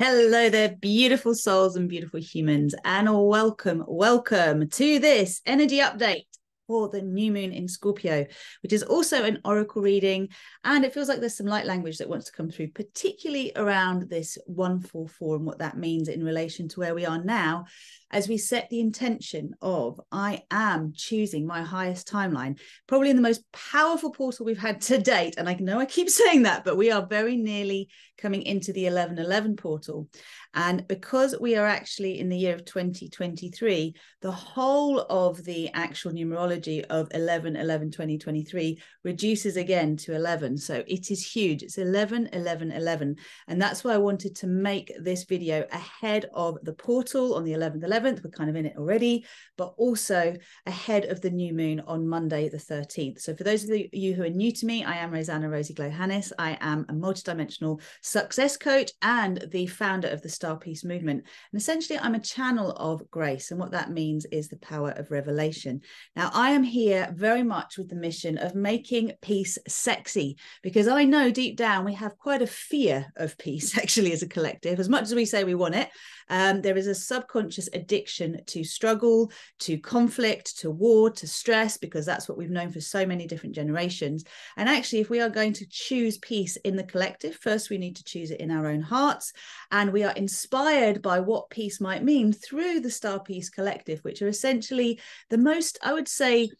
Hello there, beautiful souls and beautiful humans, and welcome, welcome to this energy update for the new moon in Scorpio, which is also an Auracle reading. And it feels like there's some light language that wants to come through, particularly around this 144 and what that means in relation to where we are now as we set the intention of I am choosing my highest timeline, probably in the most powerful portal we've had to date. And I know I keep saying that, but we are very nearly coming into the 1111 portal. And because we are actually in the year of 2023, the whole of the actual numerology of 11 11 2023 reduces again to 11. So it is huge. It's 11 11 11. And that's why I wanted to make this video ahead of the portal on the 11th 11th. We're kind of in it already, but also ahead of the new moon on Monday, the 13th. So for those of you who are new to me, I am Rosanna Rozy Glow Hannis. I am a multidimensional success coach and the founder of the Star Peace Movement. And essentially, I'm a channel of grace. And what that means is the power of revelation. Now, I am here very much with the mission of making peace sexy because I know deep down we have quite a fear of peace, actually, as a collective. As much as we say we want it, um, there is a subconscious addiction to struggle, to conflict, to war, to stress, because that's what we've known for so many different generations. And actually, if we are going to choose peace in the collective, first we need to choose it in our own hearts. And we are inspired by what peace might mean through the Star Peace Collective, which are essentially the most, I would say,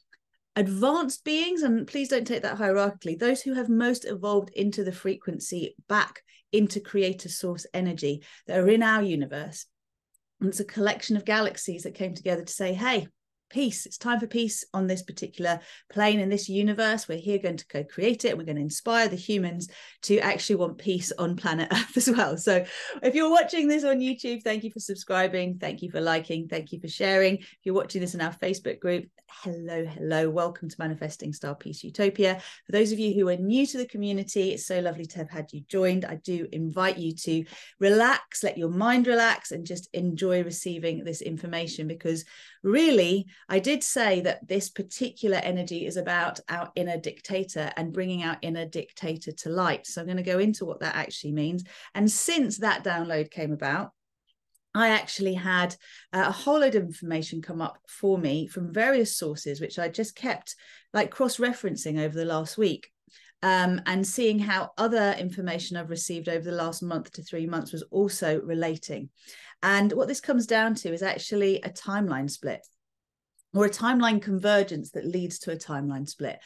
advanced beings, and please don't take that hierarchically, those who have most evolved into the frequency back into creator source energy that are in our universe. And it's a collection of galaxies that came together to say, hey, peace. It's time for peace on this particular plane in this universe. We're here going to co create it. We're going to inspire the humans to actually want peace on planet Earth as well. So, if you're watching this on YouTube, thank you for subscribing. Thank you for liking. Thank you for sharing. If you're watching this in our Facebook group, hello, hello. Welcome to Manifesting Star Peace Utopia. For those of you who are new to the community, it's so lovely to have had you joined. I do invite you to relax, let your mind relax, and just enjoy receiving this information because really, I did say that this particular energy is about our inner dictator and bringing our inner dictator to light. So I'm going to go into what that actually means. And since that download came about, I actually had a whole load of information come up for me from various sources, which I just kept like cross referencing over the last week. Um, and seeing how other information I've received over the last month to three months was also relating. And what this comes down to is actually a timeline split or a timeline convergence that leads to a timeline split.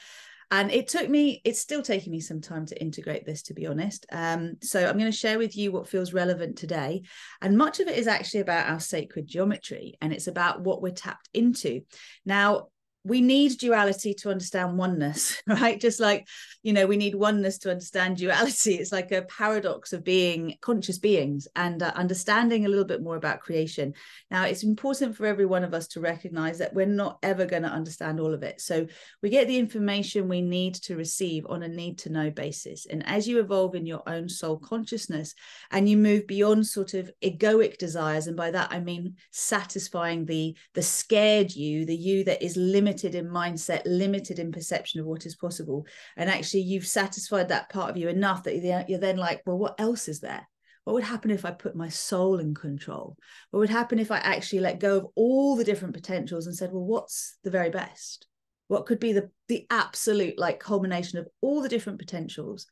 And it took me, it's still taking me some time to integrate this, to be honest. Um, so I'm going to share with you what feels relevant today. And much of it is actually about our sacred geometry and it's about what we're tapped into. Now, we need duality to understand oneness, right? Just like, you know, we need oneness to understand duality. It's like a paradox of being conscious beings and uh, understanding a little bit more about creation. Now, it's important for every one of us to recognize that we're not ever going to understand all of it. So we get the information we need to receive on a need to know basis. And as you evolve in your own soul consciousness and you move beyond sort of egoic desires, and by that I mean satisfying the the scared you, the you that is limited limited in mindset, limited in perception of what is possible. And actually, you've satisfied that part of you enough that you're then like, well, what else is there? What would happen if I put my soul in control? What would happen if I actually let go of all the different potentials and said, well, what's the very best? What could be the the absolute like culmination of all the different potentials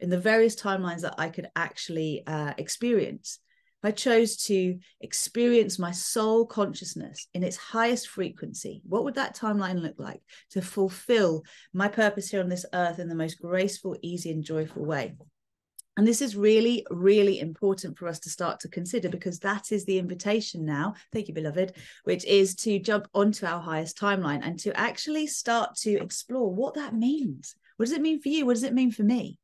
in the various timelines that I could actually uh, experience? I chose to experience my soul consciousness in its highest frequency, what would that timeline look like to fulfill my purpose here on this earth in the most graceful, easy, and joyful way? And this is really, really important for us to start to consider because that is the invitation now. Thank you, beloved, which is to jump onto our highest timeline and to actually start to explore what that means. What does it mean for you? What does it mean for me?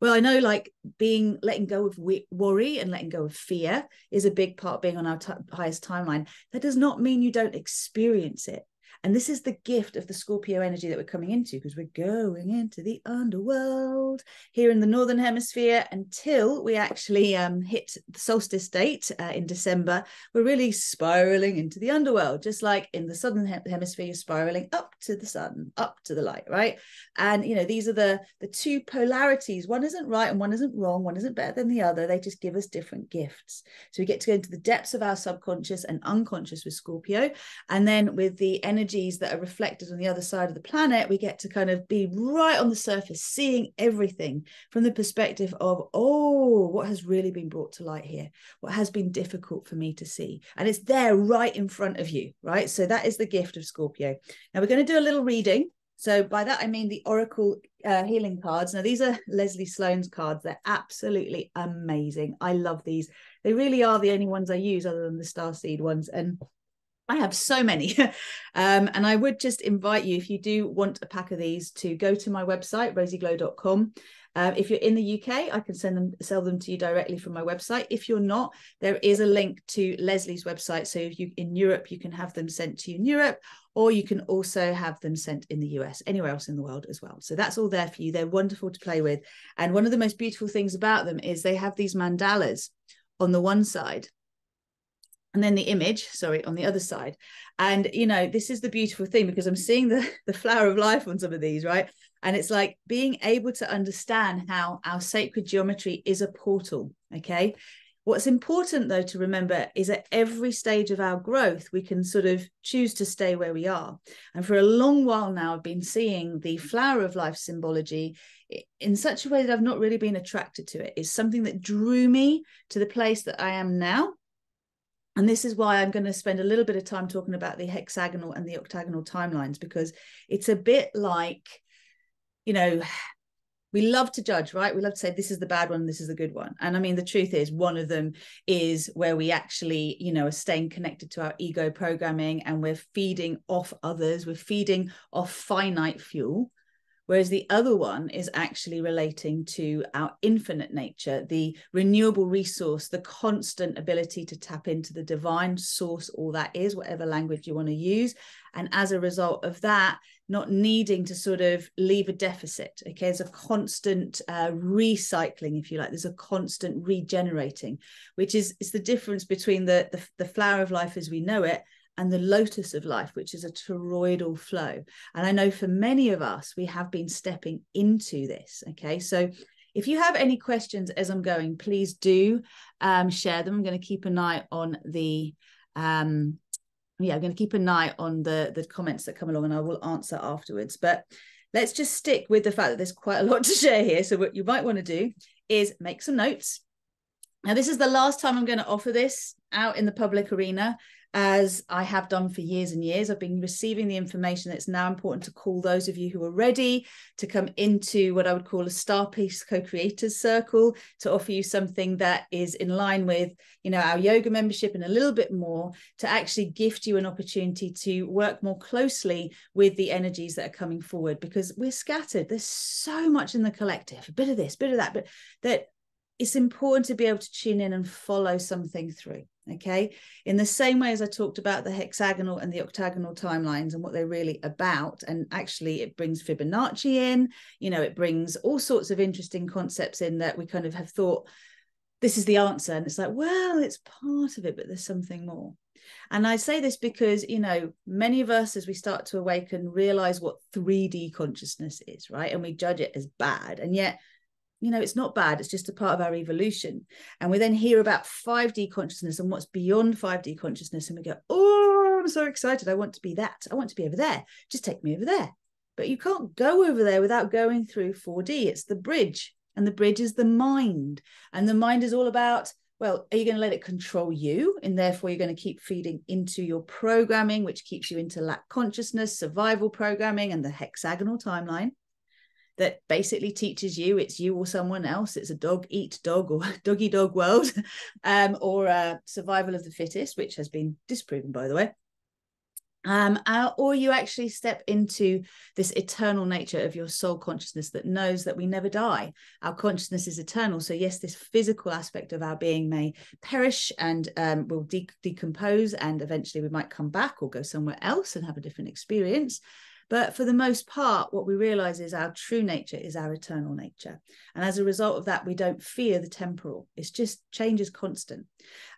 Well i know like being letting go of worry and letting go of fear is a big part being on our t- highest timeline. That does not mean you don't experience it And this is the gift of the Scorpio energy that we're coming into because we're going into the underworld here in the Northern Hemisphere until we actually um, hit the solstice date uh, in December. We're really spiraling into the underworld, just like in the Southern Hemisphere, you're spiraling up to the sun, up to the light, right? And, you know, these are the, the two polarities. One isn't right and one isn't wrong. One isn't better than the other. They just give us different gifts. So we get to go into the depths of our subconscious and unconscious with Scorpio. And then with the energies that are reflected on the other side of the planet, we get to kind of be right on the surface, seeing everything from the perspective of, oh, what has really been brought to light here? What has been difficult for me to see? And it's there right in front of you, right? So that is the gift of Scorpio. Now we're going to do a little reading. So by that I mean the Oracle uh, healing cards. Now these are Leslie Sloan's cards. They're absolutely amazing. I love these. They really are the only ones I use other than the star seed ones. And I have so many. um, and I would just invite you, if you do want a pack of these, to go to my website, rozyglow.com. Um, if you're in the UK, I can send them, sell them to you directly from my website. If you're not, there is a link to Leslie's website. So if you in Europe, you can have them sent to you in Europe, or you can also have them sent in the US, anywhere else in the world as well. So that's all there for you. They're wonderful to play with. And one of the most beautiful things about them is they have these mandalas on the one side and then the image sorry on the other side. And you know this is the beautiful thing because i'm seeing the the flower of life on some of these right? And it's like being able to understand how our sacred geometry is a portal okay? What's important though to remember is at every stage of our growth we can sort of choose to stay where we are. And for a long while now i've been seeing the flower of life symbology in such a way that i've not really been attracted to it. It's something that drew me to the place that i am now and this is why I'm going to spend a little bit of time talking about the hexagonal and the octagonal timelines, because it's a bit like, you know, we love to judge, right? We love to say this is the bad one, this is the good one. And I mean, the truth is, one of them is where we actually, you know, are staying connected to our ego programming and we're feeding off others, we're feeding off finite fuel. Whereas the other one is actually relating to our infinite nature, the renewable resource, the constant ability to tap into the divine source, all that is, whatever language you want to use. And as a result of that, not needing to sort of leave a deficit. Okay, there's a constant uh, recycling, if you like. There's a constant regenerating, which is is the difference between the, the the flower of life as we know it and the lotus of life, which is a toroidal flow. And I know for many of us, we have been stepping into this. Okay. So if you have any questions as I'm going, please do um, share them. I'm going to keep an eye on the um, yeah, I'm going to keep an eye on the the comments that come along, and I will answer afterwards. But let's just stick with the fact that there's quite a lot to share here. So what you might want to do is make some notes. Now, this is the last time I'm going to offer this out in the public arena as I have done for years and years. I've been receiving the information that's now important to call those of you who are ready to come into what I would call a Star Peace co-creators circle to offer you something that is in line with, you know, our yoga membership and a little bit more to actually gift you an opportunity to work more closely with the energies that are coming forward because we're scattered. There's so much in the collective, a bit of this, a bit of that, but that it's important to be able to tune in and follow something through. Okay. In the same way as I talked about the hexagonal and the octagonal timelines and what they're really about. And actually, it brings Fibonacci in, you know, it brings all sorts of interesting concepts in that we kind of have thought this is the answer. And it's like, well, it's part of it, but there's something more. And I say this because, you know, many of us, as we start to awaken, realize what 3D consciousness is, right? And we judge it as bad. And yet, you know, it's not bad. It's just a part of our evolution. And we then hear about 5D consciousness and what's beyond 5D consciousness. And we go, oh, I'm so excited. I want to be that. I want to be over there. Just take me over there. But you can't go over there without going through 4D. It's the bridge. And the bridge is the mind. And the mind is all about, well, are you going to let it control you? And therefore, you're going to keep feeding into your programming, which keeps you into lack consciousness, survival programming, and the hexagonal timeline that basically teaches you it's you or someone else. It's a dog eat dog or doggy dog world, um, or uh, survival of the fittest, which has been disproven, by the way. um, uh, or you actually step into this eternal nature of your soul consciousness that knows that we never die. Our consciousness is eternal. So, yes, this physical aspect of our being may perish and um, will de- decompose, and eventually we might come back or go somewhere else and have a different experience. But for the most part, what we realize is our true nature is our eternal nature. And as a result of that, we don't fear the temporal. It's just change is constant.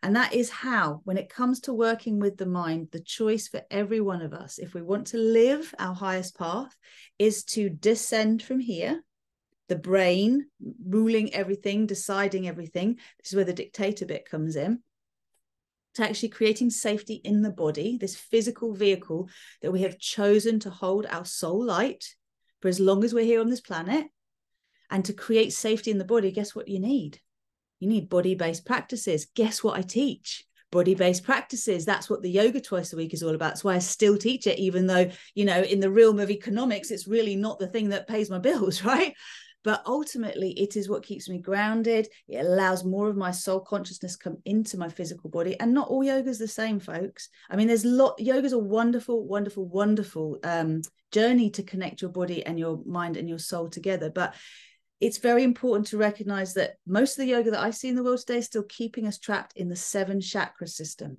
And that is how, when it comes to working with the mind, the choice for every one of us, if we want to live our highest path, is to descend from here the brain ruling everything, deciding everything. This is where the dictator bit comes in to actually creating safety in the body, this physical vehicle that we have chosen to hold our soul light for as long as we're here on this planet. And to create safety in the body, guess what you need? You need body based practices. Guess what I teach? Body based practices. That's what the yoga twice a week is all about. That's why I still teach it, even though, you know, in the realm of economics, it's really not the thing that pays my bills, right? But ultimately it is what keeps me grounded. It allows more of my soul consciousness come into my physical body. And not all yoga is the same folks. I mean there's lot yoga's a wonderful wonderful wonderful um, journey to connect your body and your mind and your soul together. But it's very important to recognize that most of the yoga that I see in the world today is still keeping us trapped in the seven chakra system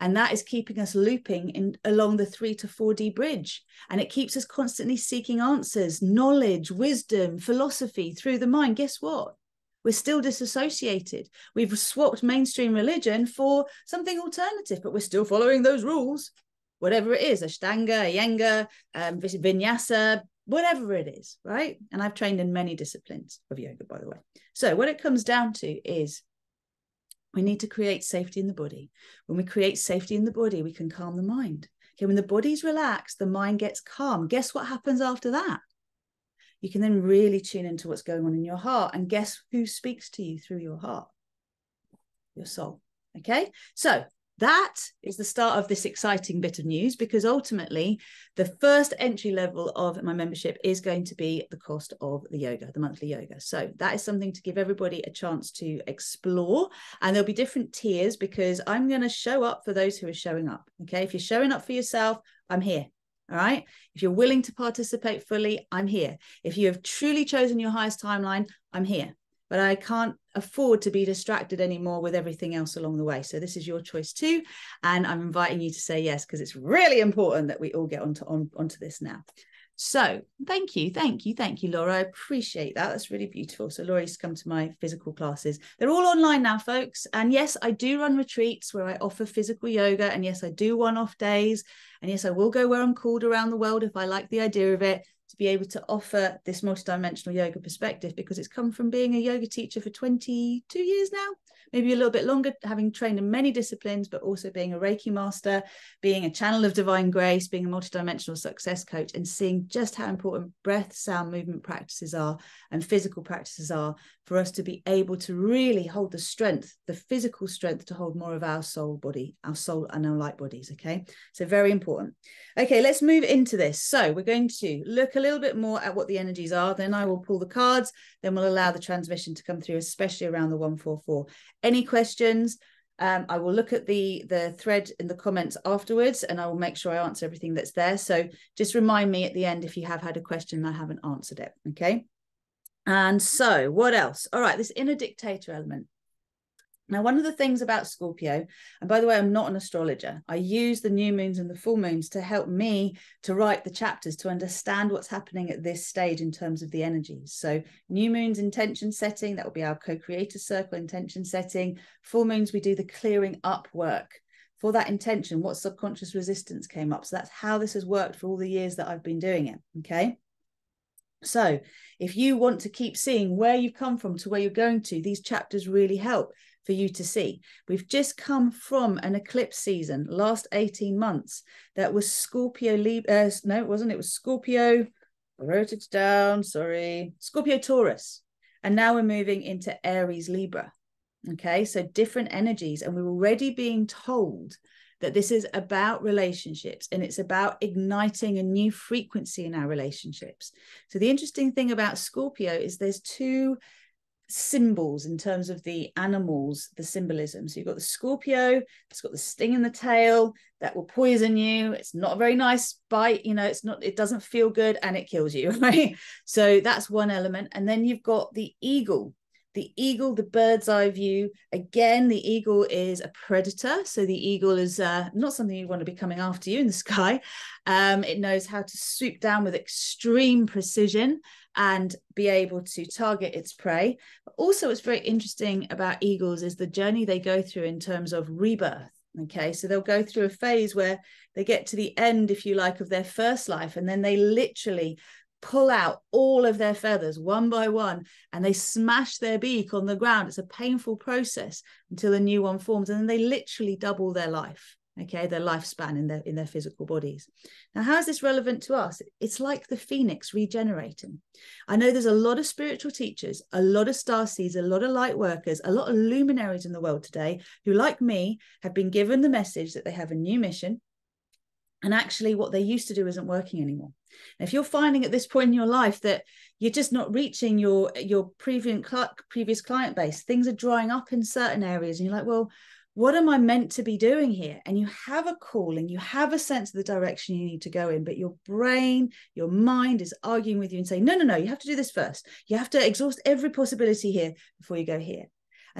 and that is keeping us looping in along the 3 to 4d bridge. And it keeps us constantly seeking answers knowledge wisdom philosophy through the mind. Guess what? We're still disassociated. We've swapped mainstream religion for something alternative but we're still following those rules. Whatever it is ashtanga iyengar um, vinyasa whatever it is right? And i've trained in many disciplines of yoga by the way. So what it comes down to is we need to create safety in the body. When we create safety in the body, we can calm the mind. Okay, when the body's relaxed, the mind gets calm. Guess what happens after that? You can then really tune into what's going on in your heart. And guess who speaks to you through your heart? Your soul. Okay, so that is the start of this exciting bit of news because ultimately the first entry level of my membership is going to be the cost of the yoga the monthly yoga so that is something to give everybody a chance to explore and there'll be different tiers because i'm going to show up for those who are showing up okay if you're showing up for yourself i'm here all right. If you're willing to participate fully, I'm here. If you have truly chosen your highest timeline, I'm here but I can't afford to be distracted anymore with everything else along the way. So this is your choice too. And I'm inviting you to say yes, because it's really important that we all get onto, on, onto this now. So thank you, thank you, thank you, Laura. I appreciate that. That's really beautiful. So Laura used to come to my physical classes. They're all online now, folks. And yes, I do run retreats where I offer physical yoga. And yes, I do one-off days. And yes, I will go where I'm called around the world if I like the idea of it to be able to offer this multidimensional yoga perspective because it's come from being a yoga teacher for 22 years now maybe a little bit longer, having trained in many disciplines, but also being a Reiki master, being a channel of divine grace, being a multidimensional success coach, and seeing just how important breath, sound, movement practices are and physical practices are for us to be able to really hold the strength, the physical strength to hold more of our soul body, our soul and our light bodies. Okay. So, very important. Okay, let's move into this. So, we're going to look a little bit more at what the energies are. Then I will pull the cards. Then we'll allow the transmission to come through, especially around the 144 any questions um, I will look at the the thread in the comments afterwards, and I will make sure I answer everything that's there. So just remind me at the end if you have had a question and I haven't answered it. Okay. And so, what else? All right, this inner dictator element. Now, one of the things about Scorpio, and by the way, I'm not an astrologer, I use the new moons and the full moons to help me to write the chapters to understand what's happening at this stage in terms of the energies. So, new moons intention setting, that will be our co creator circle intention setting. Full moons, we do the clearing up work for that intention. What subconscious resistance came up. So, that's how this has worked for all the years that I've been doing it. Okay. So, if you want to keep seeing where you've come from to where you're going to, these chapters really help for you to see. We've just come from an eclipse season, last 18 months, that was Scorpio, uh, no, it wasn't, it was Scorpio, I wrote it down, sorry, Scorpio Taurus. And now we're moving into Aries Libra. Okay, so different energies. And we're already being told that this is about relationships and it's about igniting a new frequency in our relationships. So the interesting thing about Scorpio is there's two symbols in terms of the animals, the symbolism. So you've got the Scorpio, it's got the sting in the tail that will poison you. It's not a very nice bite, you know, it's not, it doesn't feel good and it kills you, right? So that's one element. And then you've got the eagle. The eagle, the bird's eye view. Again, the eagle is a predator. So the eagle is uh, not something you want to be coming after you in the sky. Um, it knows how to swoop down with extreme precision and be able to target its prey. But also, what's very interesting about eagles is the journey they go through in terms of rebirth. Okay, so they'll go through a phase where they get to the end, if you like, of their first life, and then they literally pull out all of their feathers one by one and they smash their beak on the ground. It's a painful process until a new one forms, and then they literally double their life okay their lifespan in their in their physical bodies. Now how is this relevant to us? It's like the phoenix regenerating. I know there's a lot of spiritual teachers a lot of star seeds a lot of light workers a lot of luminaries in the world today who like me have been given the message that they have a new mission and actually what they used to do isn't working anymore if you're finding at this point in your life that you're just not reaching your your previous previous client base things are drying up in certain areas and you're like well what am I meant to be doing here? And you have a calling, you have a sense of the direction you need to go in, but your brain, your mind is arguing with you and saying, no, no, no, you have to do this first. You have to exhaust every possibility here before you go here.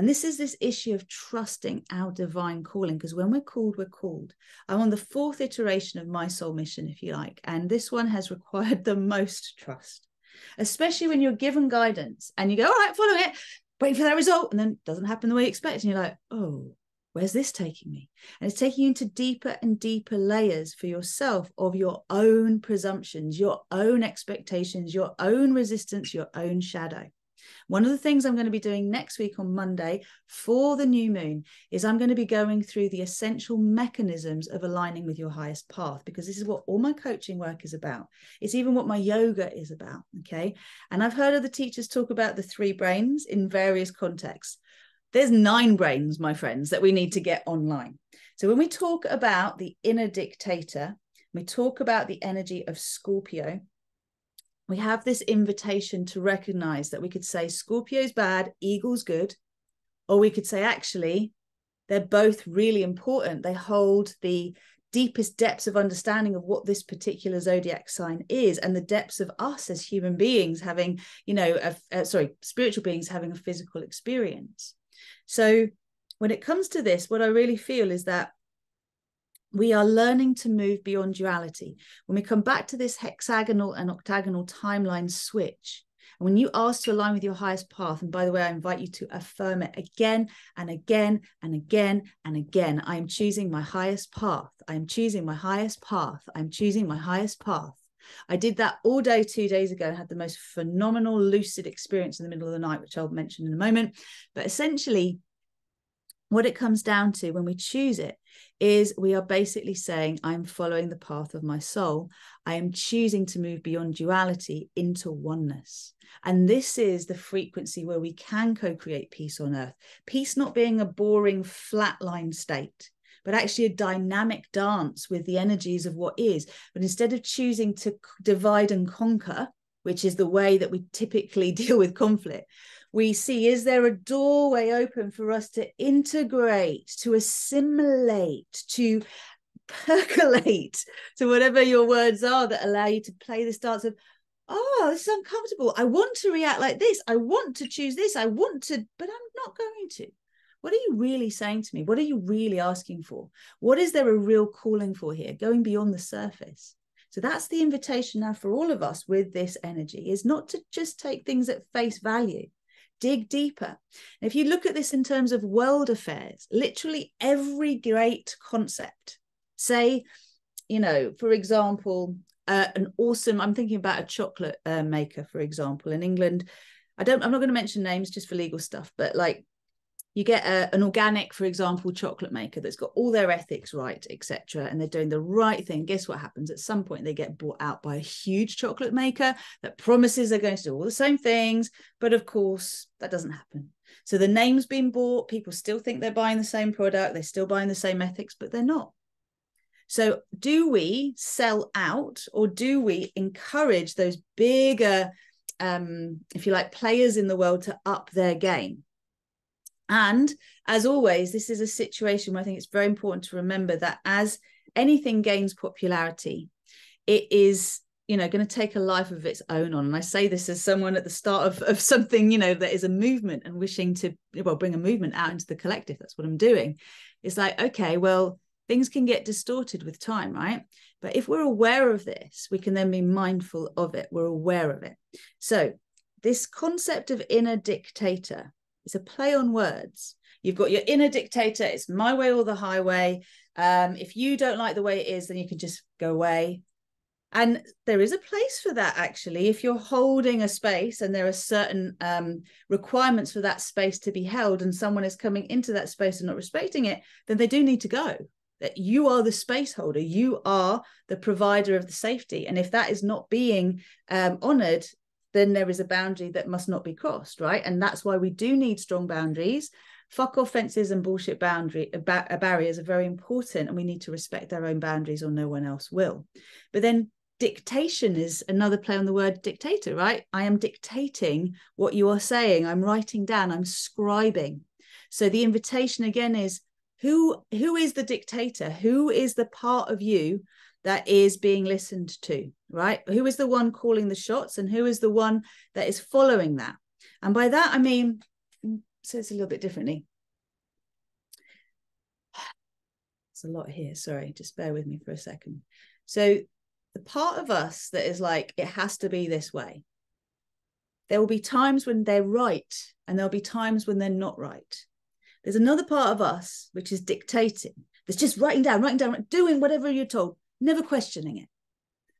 And this is this issue of trusting our divine calling, because when we're called, we're called. I'm on the fourth iteration of my soul mission, if you like. And this one has required the most trust, especially when you're given guidance and you go, all right, follow it, wait for that result. And then it doesn't happen the way you expect. And you're like, oh, where's this taking me? And it's taking you into deeper and deeper layers for yourself of your own presumptions, your own expectations, your own resistance, your own shadow. One of the things I'm going to be doing next week on Monday for the new moon is I'm going to be going through the essential mechanisms of aligning with your highest path because this is what all my coaching work is about. It's even what my yoga is about. Okay. And I've heard other teachers talk about the three brains in various contexts there's nine brains, my friends, that we need to get online. So when we talk about the inner dictator, we talk about the energy of Scorpio, we have this invitation to recognize that we could say Scorpio's bad, Eagle's good, or we could say actually they're both really important. They hold the deepest depths of understanding of what this particular zodiac sign is and the depths of us as human beings having you know a, a, uh, sorry spiritual beings having a physical experience so when it comes to this, what I really feel is that we are learning to move beyond duality. When we come back to this hexagonal and octagonal timeline switch, and when you ask to align with your highest path, and by the way, I invite you to affirm it again and again and again and again. I am choosing my highest path. I am choosing my highest path. I'm choosing my highest path. I did that all day two days ago and had the most phenomenal lucid experience in the middle of the night, which I'll mention in a moment. But essentially, what it comes down to when we choose it is we are basically saying, I'm following the path of my soul. I am choosing to move beyond duality into oneness. And this is the frequency where we can co create peace on earth. Peace not being a boring, flatline state, but actually a dynamic dance with the energies of what is. But instead of choosing to divide and conquer, which is the way that we typically deal with conflict, we see is there a doorway open for us to integrate, to assimilate, to percolate to whatever your words are that allow you to play this dance of oh this is uncomfortable i want to react like this i want to choose this i want to but i'm not going to what are you really saying to me? What are you really asking for? What is there a real calling for here, going beyond the surface? So that's the invitation now for all of us with this energy is not to just take things at face value, dig deeper. If you look at this in terms of world affairs, literally every great concept, say, you know, for example, uh, an awesome, I'm thinking about a chocolate uh, maker, for example, in England. I don't, I'm not going to mention names just for legal stuff, but like you get a, an organic for example chocolate maker that's got all their ethics right etc and they're doing the right thing. Guess what happens? At some point they get bought out by a huge chocolate maker that promises they're going to do all the same things but of course that doesn't happen. So the name's been bought people still think they're buying the same product they're still buying the same ethics but they're not. So do we sell out or do we encourage those bigger um, if you like, players in the world to up their game. And as always, this is a situation where I think it's very important to remember that as anything gains popularity, it is you know going to take a life of its own on. And i say this as someone at the start of, of something you know that is a movement and wishing to well bring a movement out into the collective. That's what i'm doing. It's like okay well things can get distorted with time right? But if we're aware of this we can then be mindful of it. We're aware of it. So this concept of inner dictator is a play on words. You've got your inner dictator it's my way or the highway. Um, if you don't like the way it is then you can just go away. And there is a place for that actually. If you're holding a space and there are certain um, requirements for that space to be held and someone is coming into that space and not respecting it then they do need to go. That you are the space holder. You are the provider of the safety. And if that is not being um, honored then there is a boundary that must not be crossed right and that's why we do need strong boundaries fuck off fences and bullshit boundary barriers are very important and we need to respect our own boundaries or no one else will but then dictation is another play on the word dictator, right? I am dictating what you are saying. I'm writing down, I'm scribing. So the invitation again is who who is the dictator? Who is the part of you that is being listened to, right? Who is the one calling the shots and who is the one that is following that? And by that I mean mm, so it's a little bit differently. It's a lot here. Sorry, just bear with me for a second. So the part of us that is like, it has to be this way. There will be times when they're right, and there'll be times when they're not right. There's another part of us which is dictating, that's just writing down, writing down, doing whatever you're told, never questioning it.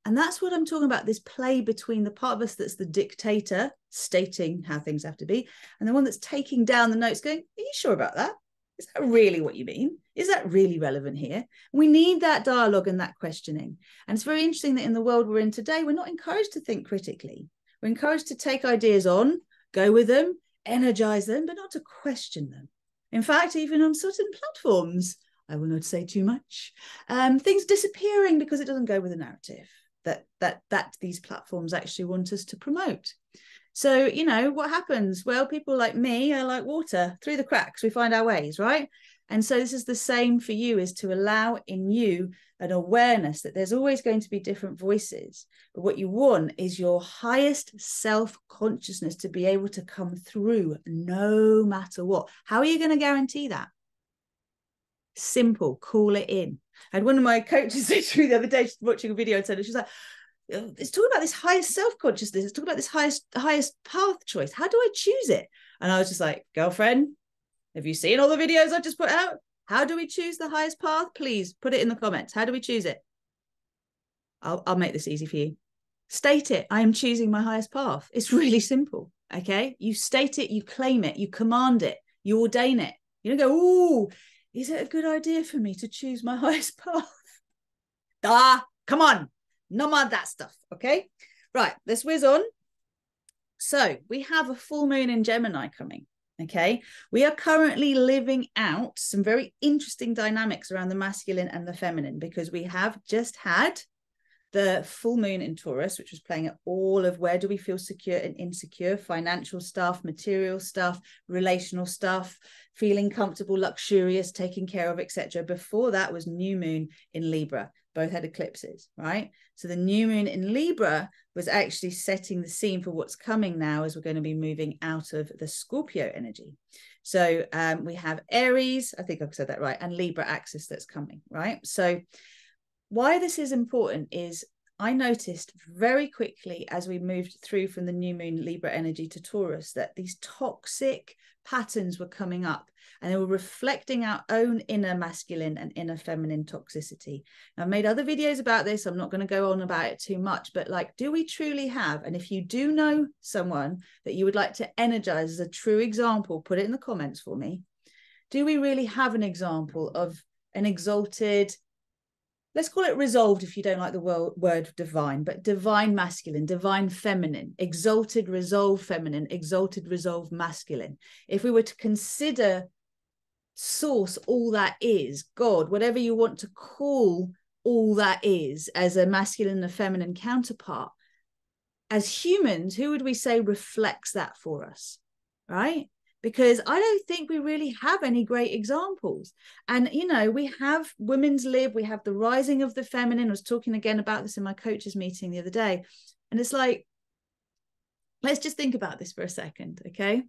And that's what I'm talking about this play between the part of us that's the dictator, stating how things have to be, and the one that's taking down the notes, going, Are you sure about that? Is that really what you mean? Is that really relevant here? We need that dialogue and that questioning. And it's very interesting that in the world we're in today, we're not encouraged to think critically. We're encouraged to take ideas on, go with them, energize them, but not to question them. In fact, even on certain platforms, I will not say too much, um, things disappearing because it doesn't go with the narrative that that that these platforms actually want us to promote. So, you know, what happens? Well, people like me are like water through the cracks. We find our ways, right? And so this is the same for you is to allow in you an awareness that there's always going to be different voices. But what you want is your highest self consciousness to be able to come through no matter what. How are you going to guarantee that? Simple, call it in. And one of my coaches say to me the other day, she's watching a video and said, she's like, oh, it's talking about this highest self-consciousness. It's talking about this highest highest path choice. How do i choose it? And i was just like girlfriend have you seen all the videos I've just put out? How do we choose the highest path? Please put it in the comments. How do we choose it? I'll, I'll make this easy for you. State it. I am choosing my highest path. It's really simple okay? You state it you claim it you command it you ordain it. You don't go oh is it a good idea for me to choose my highest path ah come on no more that stuff. Okay. Right. Let's whiz on. So we have a full moon in Gemini coming. Okay. We are currently living out some very interesting dynamics around the masculine and the feminine because we have just had the full moon in Taurus, which was playing at all of where do we feel secure and insecure, financial stuff, material stuff, relational stuff, feeling comfortable, luxurious, taken care of, etc. Before that was new moon in Libra both had eclipses, right? So the new moon in Libra was actually setting the scene for what's coming now as we're going to be moving out of the Scorpio energy. So um, we have Aries, I think I've said that right, and Libra axis that's coming, right? So why this is important is I noticed very quickly as we moved through from the new moon Libra energy to Taurus that these toxic patterns were coming up and they were reflecting our own inner masculine and inner feminine toxicity. I've made other videos about this. I'm not going to go on about it too much, but like, do we truly have? And if you do know someone that you would like to energize as a true example, put it in the comments for me. Do we really have an example of an exalted, let's call it resolved if you don't like the word, divine, but divine masculine, divine feminine, exalted, resolved feminine, exalted, resolved masculine. If we were to consider source all that is, God, whatever you want to call all that is as a masculine and a feminine counterpart, as humans, who would we say reflects that for us? Right? Because I don't think we really have any great examples. And, you know, we have women's lib, we have the rising of the feminine. I was talking again about this in my coaches meeting the other day. And it's like, let's just think about this for a second, okay?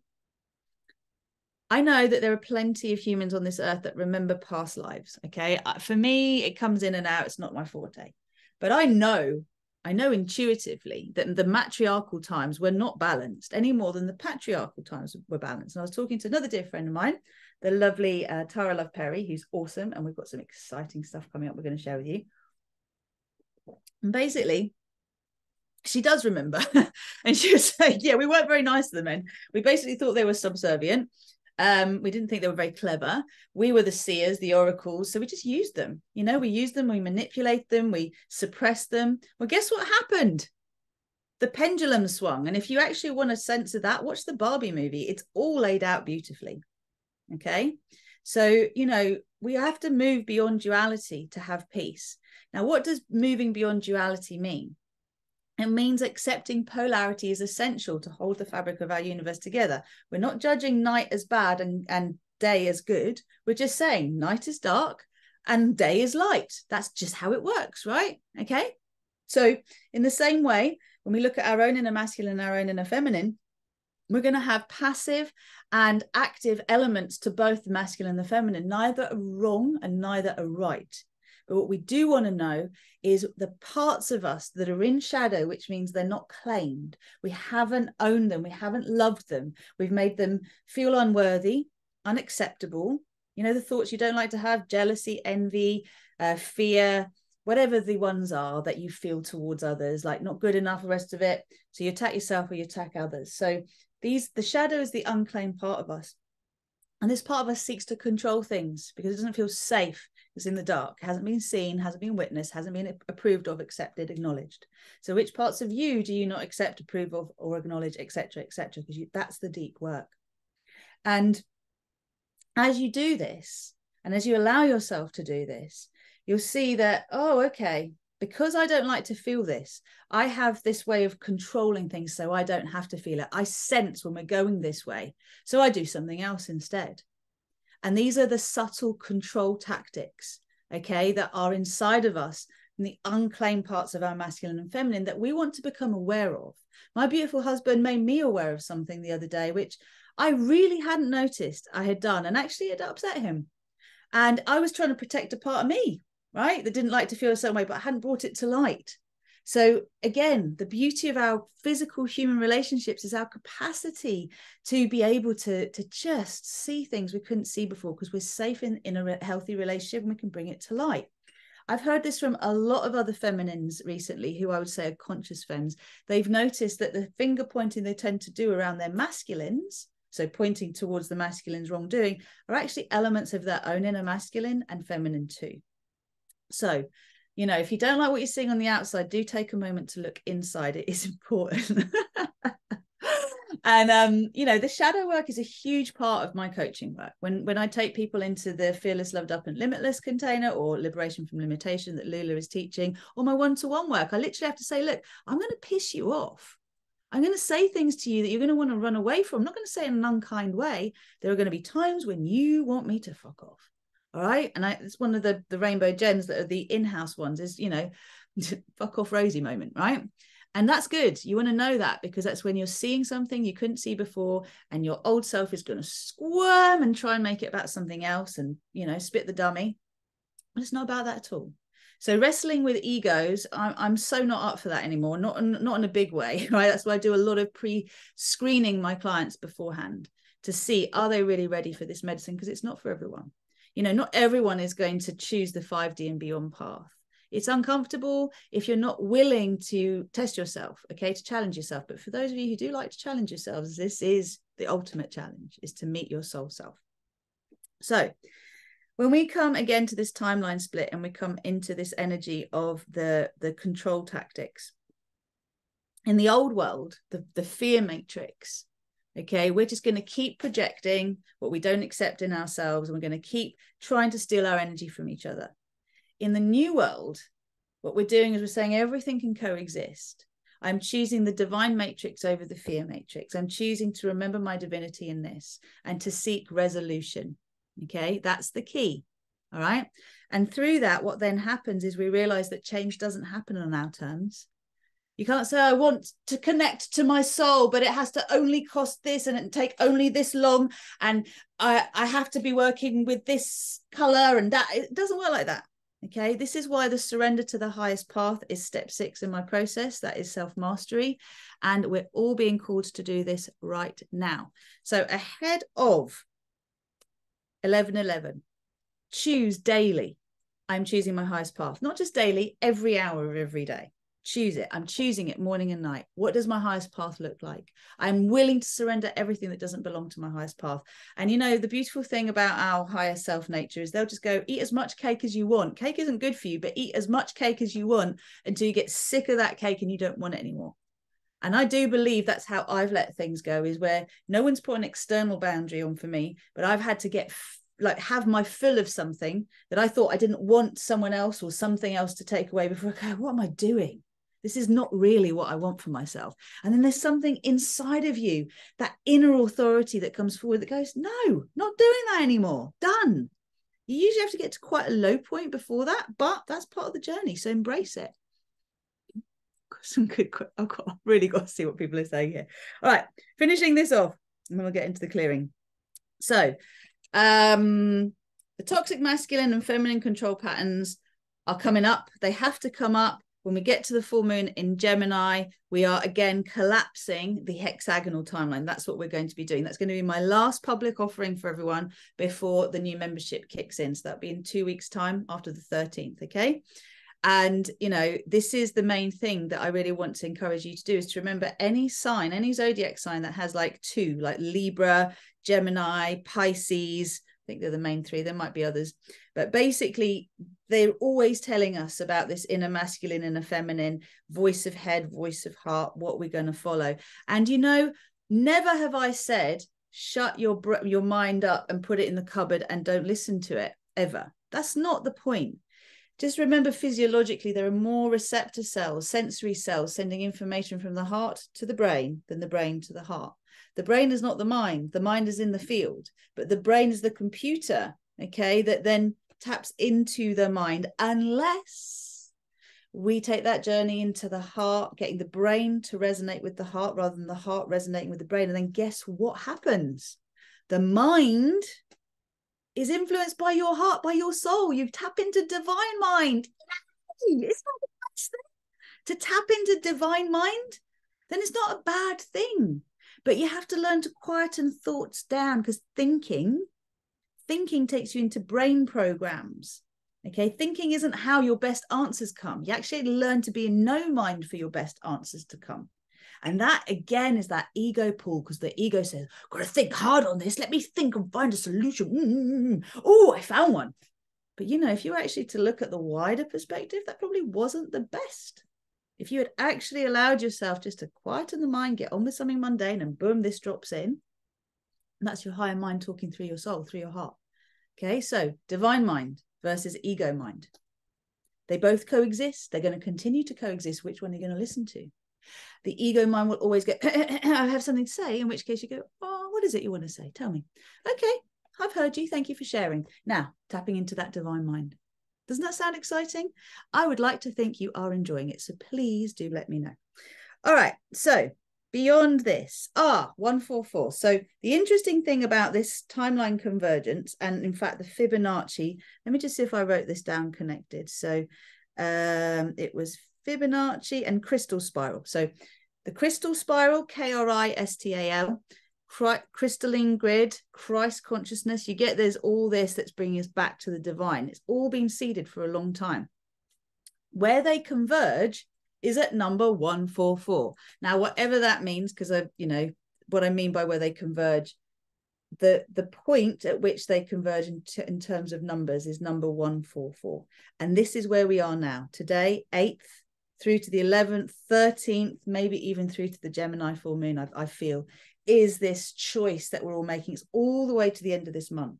I know that there are plenty of humans on this earth that remember past lives, okay? Uh, for me, it comes in and out, it's not my forte. But I know I know intuitively that the matriarchal times were not balanced any more than the patriarchal times were balanced. And I was talking to another dear friend of mine, the lovely uh, Tara Love Perry, who's awesome. And we've got some exciting stuff coming up we're going to share with you. And basically, she does remember. and she was saying, Yeah, we weren't very nice to the men. We basically thought they were subservient. Um, we didn't think they were very clever. We were the seers, the oracles. So we just used them. You know, we used them, we manipulate them, we suppress them. Well, guess what happened? The pendulum swung. And if you actually want a sense of that, watch the Barbie movie. It's all laid out beautifully. Okay. So, you know, we have to move beyond duality to have peace. Now, what does moving beyond duality mean? It means accepting polarity is essential to hold the fabric of our universe together. We're not judging night as bad and, and day as good. We're just saying night is dark and day is light. That's just how it works, right? Okay. So, in the same way, when we look at our own inner masculine and our own inner feminine, we're going to have passive and active elements to both the masculine and the feminine. Neither are wrong and neither are right. But what we do want to know is the parts of us that are in shadow, which means they're not claimed. We haven't owned them. We haven't loved them. We've made them feel unworthy, unacceptable. You know, the thoughts you don't like to have jealousy, envy, uh, fear, whatever the ones are that you feel towards others, like not good enough, the rest of it. So you attack yourself or you attack others. So these, the shadow is the unclaimed part of us. And this part of us seeks to control things because it doesn't feel safe is in the dark, hasn't been seen, hasn't been witnessed, hasn't been approved of, accepted, acknowledged. So, which parts of you do you not accept, approve of, or acknowledge, etc., etc.? Because that's the deep work. And as you do this, and as you allow yourself to do this, you'll see that, oh, okay, because I don't like to feel this, I have this way of controlling things so I don't have to feel it. I sense when we're going this way. So I do something else instead. And these are the subtle control tactics, okay, that are inside of us and the unclaimed parts of our masculine and feminine that we want to become aware of. My beautiful husband made me aware of something the other day, which I really hadn't noticed I had done. And actually, it upset him. And I was trying to protect a part of me, right, that didn't like to feel a certain way, but I hadn't brought it to light. So, again, the beauty of our physical human relationships is our capacity to be able to, to just see things we couldn't see before because we're safe in, in a healthy relationship and we can bring it to light. I've heard this from a lot of other feminines recently who I would say are conscious femmes. They've noticed that the finger pointing they tend to do around their masculines, so pointing towards the masculine's wrongdoing, are actually elements of their own inner masculine and feminine too. So you know, if you don't like what you're seeing on the outside, do take a moment to look inside. It is important. and um, you know, the shadow work is a huge part of my coaching work. When when I take people into the fearless, loved up, and limitless container or liberation from limitation that Lula is teaching, or my one-to-one work, I literally have to say, look, I'm going to piss you off. I'm going to say things to you that you're going to want to run away from. I'm not going to say in an unkind way. There are going to be times when you want me to fuck off all right? And I, it's one of the the rainbow gems that are the in-house ones is you know fuck off Rosie moment right? And that's good. You want to know that because that's when you're seeing something you couldn't see before and your old self is going to squirm and try and make it about something else and you know spit the dummy. But it's not about that at all. So wrestling with egos I'm, I'm so not up for that anymore. Not not in a big way right? That's why i do a lot of pre-screening my clients beforehand to see are they really ready for this medicine? Because it's not for everyone you know not everyone is going to choose the 5d and beyond path. It's uncomfortable if you're not willing to test yourself okay to challenge yourself. But for those of you who do like to challenge yourselves this is the ultimate challenge is to meet your soul self. So when we come again to this timeline split and we come into this energy of the the control tactics in the old world the the fear matrix Okay, we're just going to keep projecting what we don't accept in ourselves, and we're going to keep trying to steal our energy from each other. In the new world, what we're doing is we're saying everything can coexist. I'm choosing the divine matrix over the fear matrix. I'm choosing to remember my divinity in this and to seek resolution. Okay, that's the key. All right. And through that, what then happens is we realize that change doesn't happen on our terms. You can't say, I want to connect to my soul, but it has to only cost this and it take only this long. And I, I have to be working with this color and that. It doesn't work like that. Okay. This is why the surrender to the highest path is step six in my process. That is self mastery. And we're all being called to do this right now. So ahead of 1111, choose daily. I'm choosing my highest path, not just daily, every hour of every day. Choose it. I'm choosing it morning and night. What does my highest path look like? I'm willing to surrender everything that doesn't belong to my highest path. And you know, the beautiful thing about our higher self nature is they'll just go eat as much cake as you want. Cake isn't good for you, but eat as much cake as you want until you get sick of that cake and you don't want it anymore. And I do believe that's how I've let things go is where no one's put an external boundary on for me, but I've had to get like have my fill of something that I thought I didn't want someone else or something else to take away before I go, what am I doing? This is not really what I want for myself. And then there's something inside of you, that inner authority that comes forward that goes, no, not doing that anymore. Done. You usually have to get to quite a low point before that, but that's part of the journey. So embrace it. Some good, I've got, really got to see what people are saying here. All right, finishing this off, and then we'll get into the clearing. So, um, the toxic masculine and feminine control patterns are coming up. They have to come up. When we get to the full moon in Gemini, we are again collapsing the hexagonal timeline. That's what we're going to be doing. That's going to be my last public offering for everyone before the new membership kicks in. So that'll be in two weeks' time after the 13th. Okay. And, you know, this is the main thing that I really want to encourage you to do is to remember any sign, any zodiac sign that has like two, like Libra, Gemini, Pisces. Think they're the main three. There might be others. But basically, they're always telling us about this inner masculine, inner feminine, voice of head, voice of heart, what we're going to follow. And, you know, never have I said, shut your your mind up and put it in the cupboard and don't listen to it ever. That's not the point just remember physiologically, there are more receptor cells, sensory cells sending information from the heart to the brain than the brain to the heart. The brain is not the mind, the mind is in the field, but the brain is the computer, okay, that then taps into the mind, unless we take that journey into the heart, getting the brain to resonate with the heart rather than the heart resonating with the brain. And then guess what happens? The mind is influenced by your heart, by your soul. You tap into divine mind. It's not a bad thing to tap into divine mind. Then it's not a bad thing. But you have to learn to quieten thoughts down because thinking, thinking takes you into brain programs. Okay, thinking isn't how your best answers come. You actually learn to be in no mind for your best answers to come. And that again is that ego pull because the ego says, gotta think hard on this. Let me think and find a solution. Mm-hmm. Oh, I found one. But you know, if you actually to look at the wider perspective, that probably wasn't the best. If you had actually allowed yourself just to quieten the mind, get on with something mundane, and boom, this drops in. That's your higher mind talking through your soul, through your heart. Okay, so divine mind versus ego mind. They both coexist. They're going to continue to coexist. Which one are you going to listen to? the ego mind will always go, I have something to say, in which case you go, Oh, what is it you want to say? Tell me. Okay, I've heard you. Thank you for sharing. Now, tapping into that divine mind. Doesn't that sound exciting? I would like to think you are enjoying it. So please do let me know. All right. So beyond this, ah, 144. So the interesting thing about this timeline convergence, and in fact, the Fibonacci, let me just see if I wrote this down connected. So um, it was Fibonacci, and crystal spiral. So the crystal spiral, K R I S T A L, crystalline grid, Christ consciousness. You get there's all this that's bringing us back to the divine. It's all been seeded for a long time. Where they converge is at number 144. Now, whatever that means, because I, you know, what I mean by where they converge, the the point at which they converge in, t- in terms of numbers is number 144. And this is where we are now. Today, 8th through to the 11th, 13th, maybe even through to the Gemini full moon, I, I feel, is this choice that we're all making. It's all the way to the end of this month.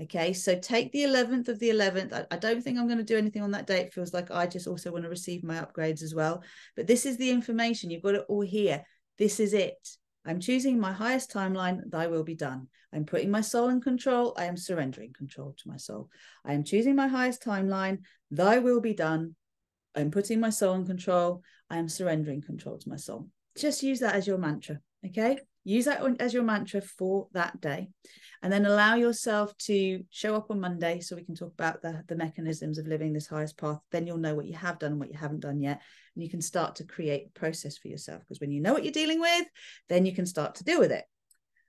Okay, so take the 11th of the 11th. I, I don't think I'm going to do anything on that date. It feels like I just also want to receive my upgrades as well. But this is the information. You've got it all here. This is it. I'm choosing my highest timeline, thy will be done. I'm putting my soul in control. I am surrendering control to my soul. I am choosing my highest timeline, thy will be done. I'm putting my soul in control. I am surrendering control to my soul. Just use that as your mantra. Okay. Use that as your mantra for that day and then allow yourself to show up on Monday so we can talk about the, the mechanisms of living this highest path. Then you'll know what you have done and what you haven't done yet. And you can start to create a process for yourself because when you know what you're dealing with, then you can start to deal with it.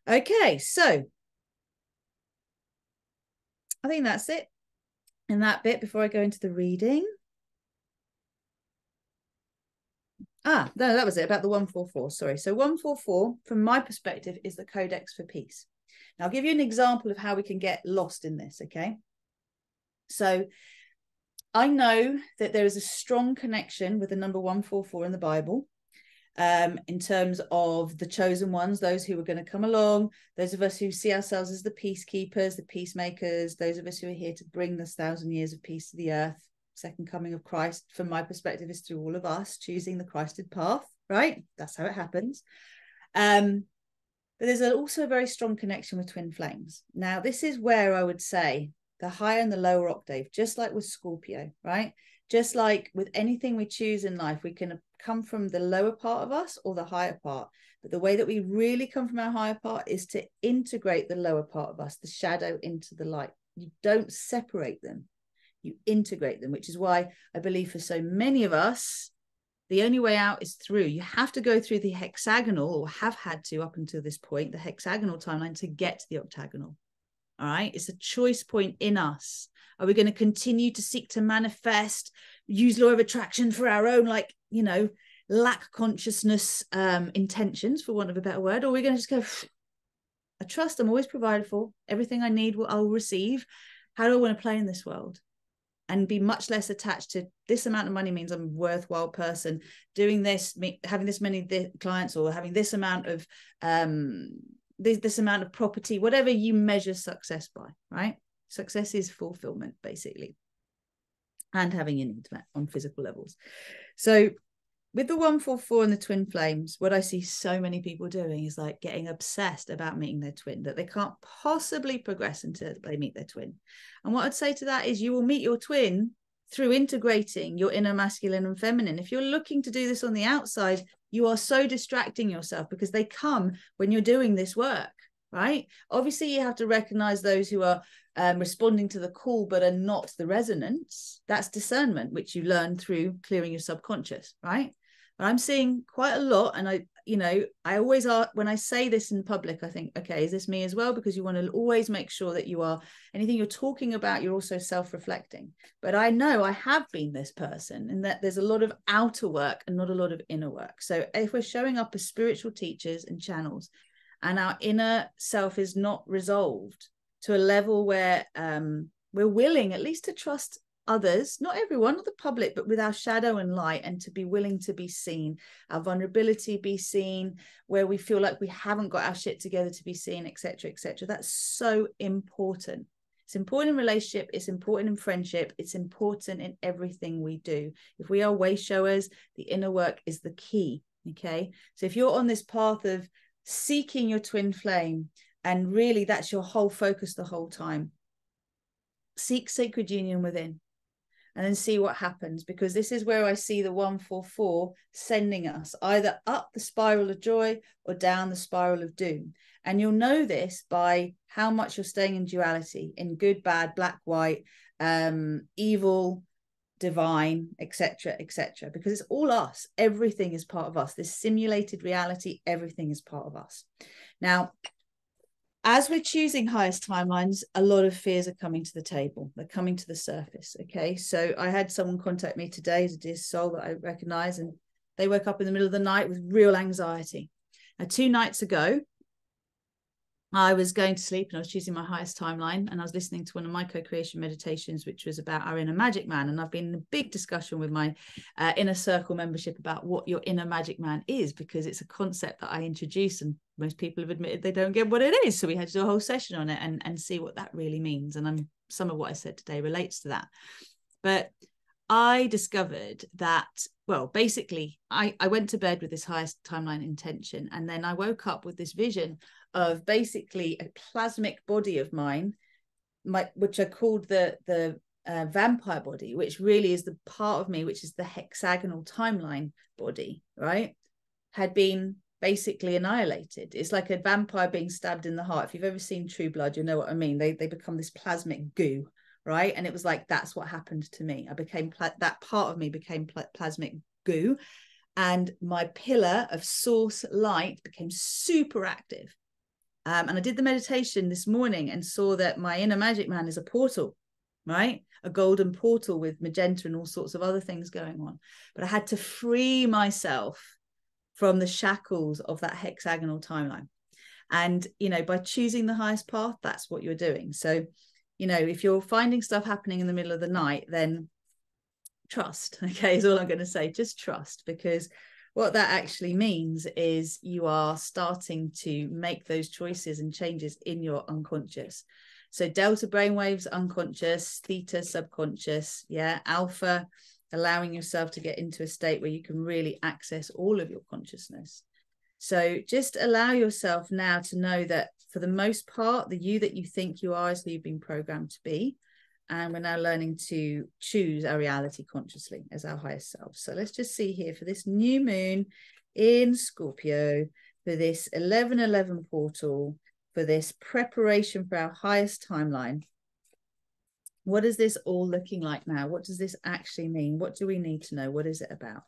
Okay, so I think that's it in that bit before I go into the reading. Ah, no, that was it about the 144. Sorry. So 144, from my perspective, is the Codex for Peace. Now, I'll give you an example of how we can get lost in this, okay? So I know that there is a strong connection with the number 144 in the Bible um, in terms of the chosen ones, those who are going to come along, those of us who see ourselves as the peacekeepers, the peacemakers, those of us who are here to bring this thousand years of peace to the earth. Second coming of Christ, from my perspective, is through all of us choosing the Christed path, right? That's how it happens. Um, but there's also a very strong connection with twin flames. Now, this is where I would say the higher and the lower octave, just like with Scorpio, right? Just like with anything we choose in life, we can come from the lower part of us or the higher part. But the way that we really come from our higher part is to integrate the lower part of us, the shadow, into the light. You don't separate them, you integrate them, which is why I believe for so many of us, the only way out is through. You have to go through the hexagonal, or have had to up until this point, the hexagonal timeline to get to the octagonal. All right. It's a choice point in us. Are we going to continue to seek to manifest, use law of attraction for our own, like, you know, lack consciousness um, intentions, for want of a better word? Or are we going to just go, I trust I'm always provided for. Everything I need, I'll receive. How do I want to play in this world? And be much less attached to this amount of money means I'm a worthwhile person. Doing this, having this many clients, or having this amount of um, this, this amount of property, whatever you measure success by, right? Success is fulfillment, basically, and having your needs met on physical levels. So with the 144 and the twin flames, what I see so many people doing is like getting obsessed about meeting their twin, that they can't possibly progress until they meet their twin. And what I'd say to that is you will meet your twin through integrating your inner masculine and feminine. If you're looking to do this on the outside, you are so distracting yourself because they come when you're doing this work, right? Obviously, you have to recognize those who are um, responding to the call but are not the resonance. That's discernment, which you learn through clearing your subconscious, right? I'm seeing quite a lot. And I, you know, I always are when I say this in public, I think, okay, is this me as well? Because you want to always make sure that you are anything you're talking about, you're also self-reflecting. But I know I have been this person and that there's a lot of outer work and not a lot of inner work. So if we're showing up as spiritual teachers and channels and our inner self is not resolved to a level where um, we're willing at least to trust others, not everyone, not the public, but with our shadow and light, and to be willing to be seen, our vulnerability be seen, where we feel like we haven't got our shit together to be seen, etc., etc. That's so important. It's important in relationship, it's important in friendship, it's important in everything we do. If we are way showers, the inner work is the key. Okay. So if you're on this path of seeking your twin flame, and really that's your whole focus the whole time, seek sacred union within and then see what happens because this is where I see the 144 sending us either up the spiral of joy or down the spiral of doom. And you'll know this by how much you're staying in duality in good, bad, black, white, um, evil, divine, etc., etc. Because it's all us. Everything is part of us. This simulated reality, everything is part of us. Now, as we're choosing highest timelines, a lot of fears are coming to the table. They're coming to the surface. Okay. So I had someone contact me today, as a dear soul that I recognize, and they woke up in the middle of the night with real anxiety. Now, two nights ago, I was going to sleep and I was choosing my highest timeline and I was listening to one of my co-creation meditations, which was about our inner magic man. And I've been in a big discussion with my uh, inner circle membership about what your inner magic man is, because it's a concept that I introduce and most people have admitted they don't get what it is. So we had to do a whole session on it and, and see what that really means. And I'm some of what I said today relates to that. But I discovered that, well, basically, I, I went to bed with this highest timeline intention. And then I woke up with this vision of basically a plasmic body of mine, my, which I called the, the uh, vampire body, which really is the part of me, which is the hexagonal timeline body, right? Had been basically annihilated. It's like a vampire being stabbed in the heart. If you've ever seen True Blood, you know what I mean. They they become this plasmic goo, right? And it was like that's what happened to me. I became that part of me became pl- plasmic goo, and my pillar of source light became super active. Um, and I did the meditation this morning and saw that my inner magic man is a portal, right? A golden portal with magenta and all sorts of other things going on. But I had to free myself from the shackles of that hexagonal timeline. And, you know, by choosing the highest path, that's what you're doing. So, you know, if you're finding stuff happening in the middle of the night, then trust, okay, is all I'm going to say. Just trust because what that actually means is you are starting to make those choices and changes in your unconscious. So delta brainwaves unconscious, theta subconscious, yeah, alpha allowing yourself to get into a state where you can really access all of your consciousness. So just allow yourself now to know that for the most part, the you that you think you are is who you've been programmed to be and we're now learning to choose our reality consciously as our highest self. So let's just see here for this new moon in Scorpio, for this 1111 portal, for this preparation for our highest timeline. What is this all looking like now? What does this actually mean? What do we need to know? What is it about?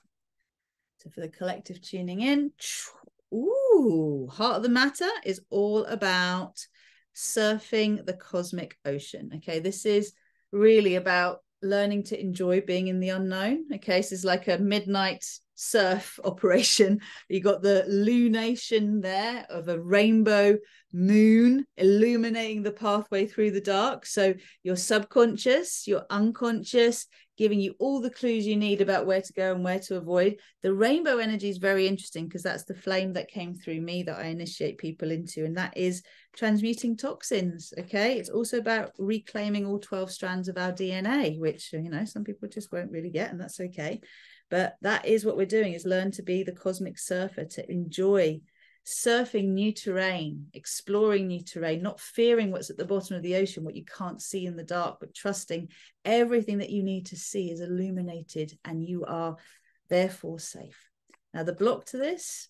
So for the collective tuning in, ooh, heart of the matter is all about surfing the cosmic ocean. Okay, this is really about learning to enjoy being in the unknown. Okay, so it's like a midnight surf operation. You got the lunation there of a rainbow moon illuminating the pathway through the dark. So your subconscious, your unconscious, giving you all the clues you need about where to go and where to avoid. The rainbow energy is very interesting because that's the flame that came through me that I initiate people into, and that is transmuting toxins. Okay. It's also about reclaiming all 12 strands of our DNA, which, you know, some people just won't really get, and that's okay. But that is what we're doing is learn to be the cosmic surfer, to enjoy surfing new terrain, exploring new terrain, not fearing what's at the bottom of the ocean, what you can't see in the dark, but trusting everything that you need to see is illuminated and you are therefore safe. Now, the block to this.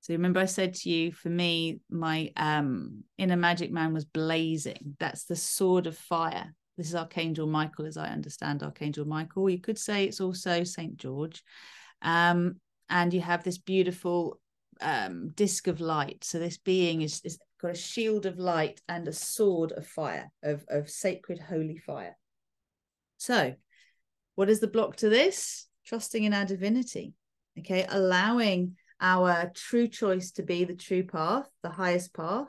So remember I said to you, for me, my um, inner magic man was blazing. That's the sword of fire. This is Archangel Michael, as I understand Archangel Michael. You could say it's also Saint George. Um, and you have this beautiful um, disc of light. So this being is, is got a shield of light and a sword of fire, of, of sacred holy fire. So, what is the block to this? Trusting in our divinity. Okay, allowing our true choice to be the true path, the highest path,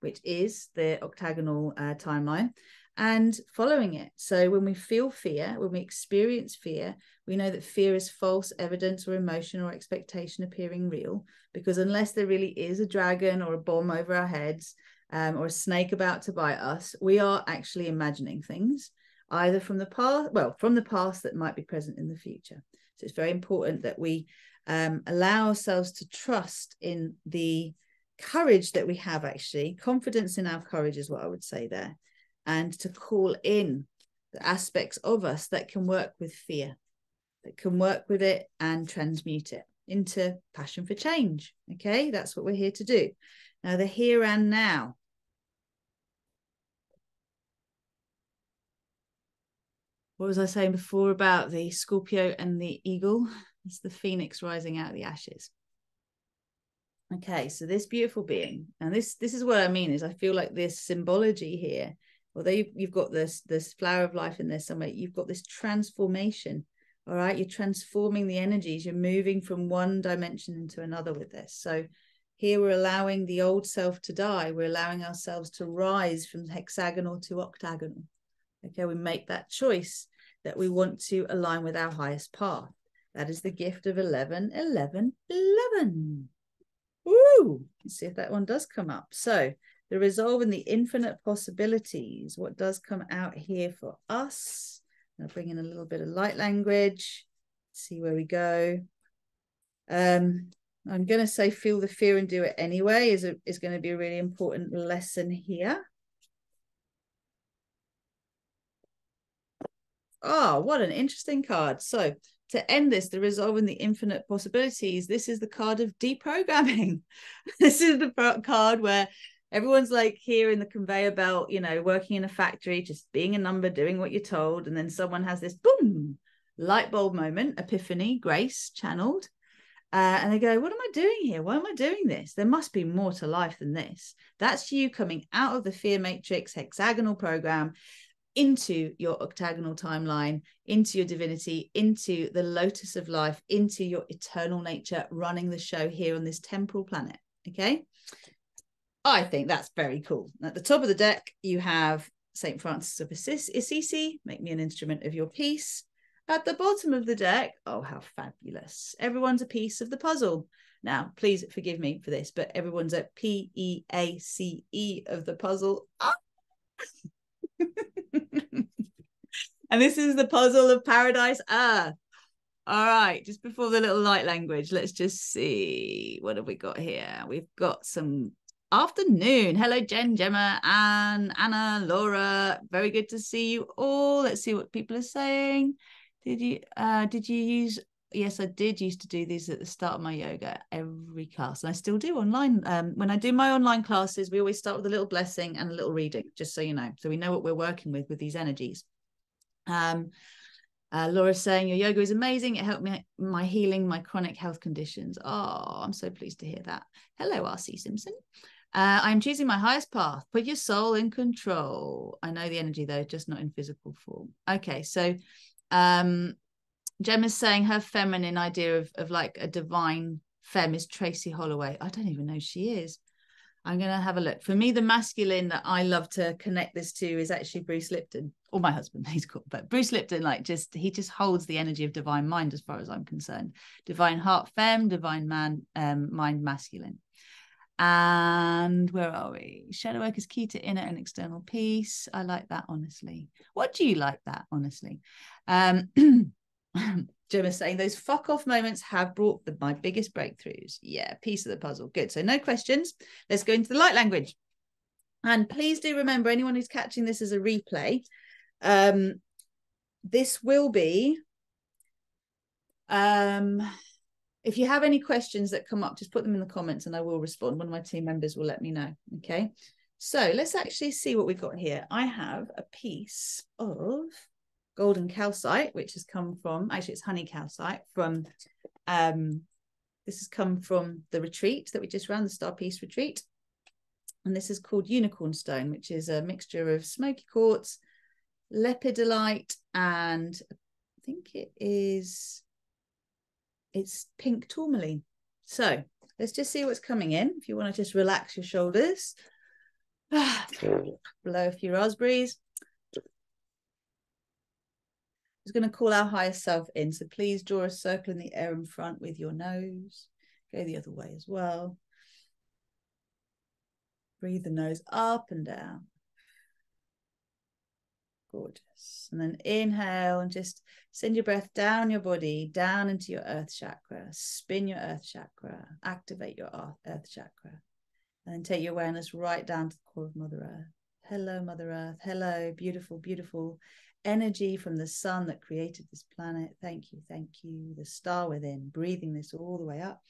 which is the octagonal uh, timeline, and following it. So when we feel fear, when we experience fear, we know that fear is false evidence or emotion or expectation appearing real. Because unless there really is a dragon or a bomb over our heads um, or a snake about to bite us, we are actually imagining things either from the past, well, from the past that might be present in the future. So it's very important that we um, allow ourselves to trust in the courage that we have actually confidence in our courage is what i would say there and to call in the aspects of us that can work with fear, that can work with it and transmute it into passion for change. Okay, that's what we're here to do. Now, the here and now. What was I saying before about the Scorpio and the eagle? It's the phoenix rising out of the ashes. Okay, so this beautiful being, and this this is what I mean is I feel like this symbology here although you've, you've got this this flower of life in there somewhere you've got this transformation All right. You're transforming the energies. You're moving from one dimension into another with this. So here we're allowing the old self to die. We're allowing ourselves to rise from hexagonal to octagonal. Okay. We make that choice that we want to align with our highest path. That is the gift of 11, 11, 11. Woo! Let's see if that one does come up. So the resolve in the infinite possibilities. What does come out here for us? I'll bring in a little bit of light language, see where we go. Um, I'm going to say feel the fear and do it anyway is, is going to be a really important lesson here. Oh, what an interesting card. So to end this, the resolving the infinite possibilities, this is the card of deprogramming. this is the card where everyone's like here in the conveyor belt, you know, working in a factory, just being a number, doing what you're told. And then someone has this boom, light bulb moment, epiphany, grace channeled. Uh, and they go, What am I doing here? Why am I doing this? There must be more to life than this. That's you coming out of the fear matrix hexagonal program into your octagonal timeline, into your divinity, into the lotus of life, into your eternal nature, running the show here on this temporal planet. Okay. I think that's very cool. At the top of the deck, you have St. Francis of Assisi, make me an instrument of your peace. At the bottom of the deck, oh, how fabulous. Everyone's a piece of the puzzle. Now, please forgive me for this, but everyone's a P E A C E of the puzzle. Ah! and this is the puzzle of paradise earth. All right, just before the little light language, let's just see what have we got here. We've got some afternoon. Hello, Jen, Gemma, Anne, Anna, Laura. Very good to see you all. Let's see what people are saying. Did you uh did you use yes, I did used to do these at the start of my yoga every class, and I still do online. Um, when I do my online classes, we always start with a little blessing and a little reading, just so you know, so we know what we're working with with these energies. Um, uh, Laura's saying your yoga is amazing. It helped me my healing my chronic health conditions. Oh, I'm so pleased to hear that. Hello, RC Simpson. Uh, I'm choosing my highest path. Put your soul in control. I know the energy though, just not in physical form. Okay, so um, Gemma's saying her feminine idea of, of like a divine femme is Tracy Holloway. I don't even know she is. I'm going to have a look. For me, the masculine that I love to connect this to is actually Bruce Lipton, or my husband. He's called, but Bruce Lipton, like just he just holds the energy of divine mind, as far as I'm concerned. Divine heart, femme, divine man, um, mind, masculine. And where are we? Shadow work is key to inner and external peace. I like that, honestly. What do you like that, honestly? Um, Jim is saying those fuck off moments have brought the, my biggest breakthroughs. Yeah, piece of the puzzle. Good. So no questions. Let's go into the light language. And please do remember anyone who's catching this as a replay, um, this will be um if you have any questions that come up, just put them in the comments and I will respond. One of my team members will let me know. Okay. So let's actually see what we've got here. I have a piece of golden calcite, which has come from actually it's honey calcite from um this has come from the retreat that we just ran, the Star Peace retreat. And this is called unicorn stone, which is a mixture of smoky quartz, lepidolite, and I think it is it's pink tourmaline. So let's just see what's coming in. If you want to just relax your shoulders, blow a few raspberries is going to call our higher self in. So please draw a circle in the air in front with your nose. Go the other way as well. Breathe the nose up and down. Gorgeous. And then inhale and just send your breath down your body, down into your earth chakra. Spin your earth chakra. Activate your earth chakra. And then take your awareness right down to the core of Mother Earth. Hello, Mother Earth. Hello, beautiful, beautiful energy from the sun that created this planet. Thank you, thank you. The star within, breathing this all the way up.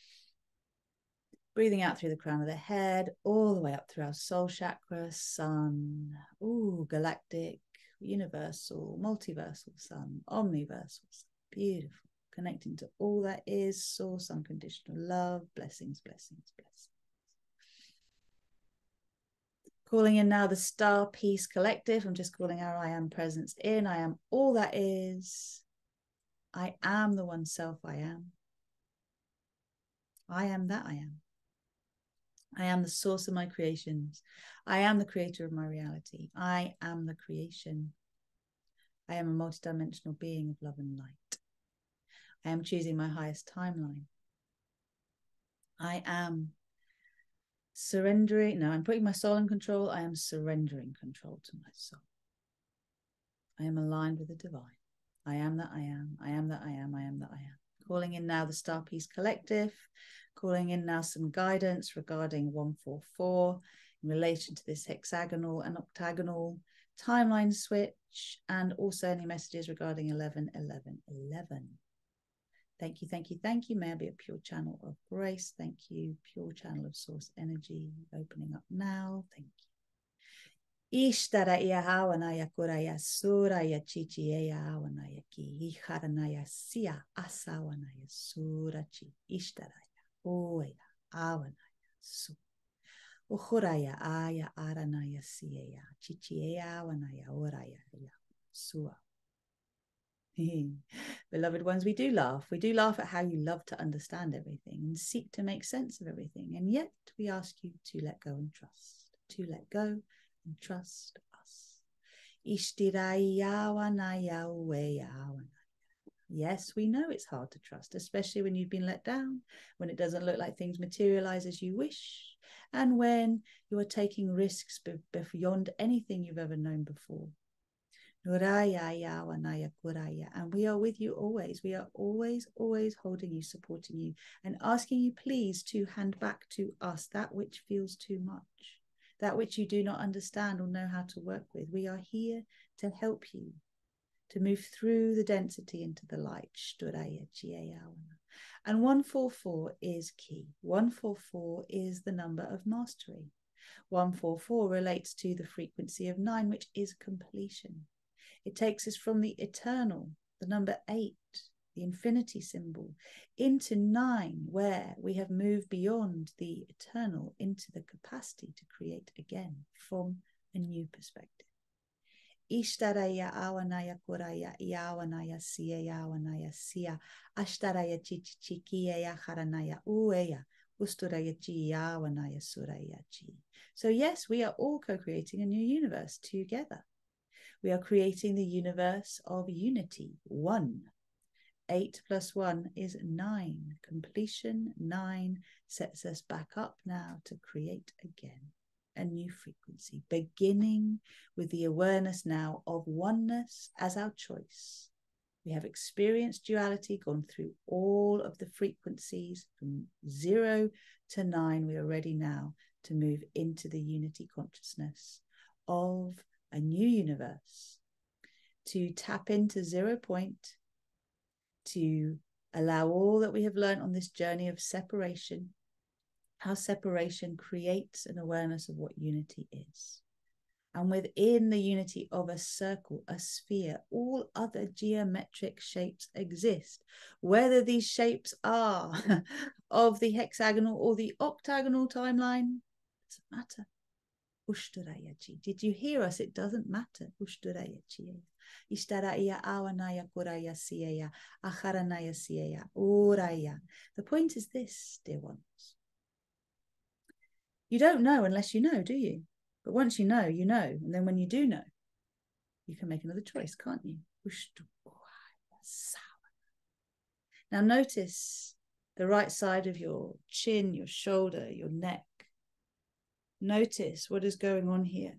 Breathing out through the crown of the head, all the way up through our soul chakra, sun. Ooh, galactic, universal, multiversal sun, omniversal sun. Beautiful. Connecting to all that is, source, unconditional love, blessings, blessings, blessings. Calling in now the Star Peace Collective. I'm just calling our I am presence in. I am all that is. I am the one self I am. I am that I am. I am the source of my creations. I am the creator of my reality. I am the creation. I am a multidimensional being of love and light. I am choosing my highest timeline. I am surrendering. No, I'm putting my soul in control. I am surrendering control to my soul. I am aligned with the divine. I am that I am. I am that I am. I am that I am. Calling in now the Star Peace Collective, calling in now some guidance regarding 144 in relation to this hexagonal and octagonal timeline switch, and also any messages regarding 11 11 11. Thank you, thank you, thank you. May I be a pure channel of grace. Thank you, pure channel of source energy opening up now. Thank you. Ishtara ia hawana ya kuraya sura ya chichi ya hawana ya ki iharana ya sia asawana ya sura chi ishtara ya oya awana ya su Uhuraya aya arana ya sia ya chichi ya hawana ya oraya ya sua Beloved ones, we do laugh. We do laugh at how you love to understand everything and seek to make sense of everything. And yet we ask you to let go and trust, to let go and trust us. Yes, we know it's hard to trust, especially when you've been let down, when it doesn't look like things materialize as you wish, and when you are taking risks beyond anything you've ever known before. And we are with you always. We are always, always holding you, supporting you, and asking you, please, to hand back to us that which feels too much, that which you do not understand or know how to work with. We are here to help you to move through the density into the light. And 144 is key. 144 is the number of mastery. 144 relates to the frequency of nine, which is completion. It takes us from the eternal, the number eight, the infinity symbol, into nine, where we have moved beyond the eternal into the capacity to create again from a new perspective. Ishtaraya awanaya kuraya iawanaya siya yawanaya siya ashtaraya chichikiya haranaya ueya usturaya chi yawanaya suraya chi. So yes, we are all co-creating a new universe together. We are creating the universe of unity, one. Eight plus one is nine. Completion, nine, sets us back up now to create again a new frequency, beginning with the awareness now of oneness as our choice. We have experienced duality, gone through all of the frequencies from zero to nine. We are ready now to move into the unity consciousness of a new universe, to tap into zero point, to allow all that we have learned on this journey of separation, how separation creates an awareness of what unity is. And within the unity of a circle, a sphere, all other geometric shapes exist. Whether these shapes are of the hexagonal or the octagonal timeline, it doesn't matter. Did you hear us? It doesn't matter. Ishtaraya awanaya kuraya siya, acharanaya siya, uraya. The point is this, dear ones. You don't know unless you know, do you? But once you know, you know. And then when you do know, you can make another choice, can't you? Now notice the right side of your chin, your shoulder, your neck notice what is going on here.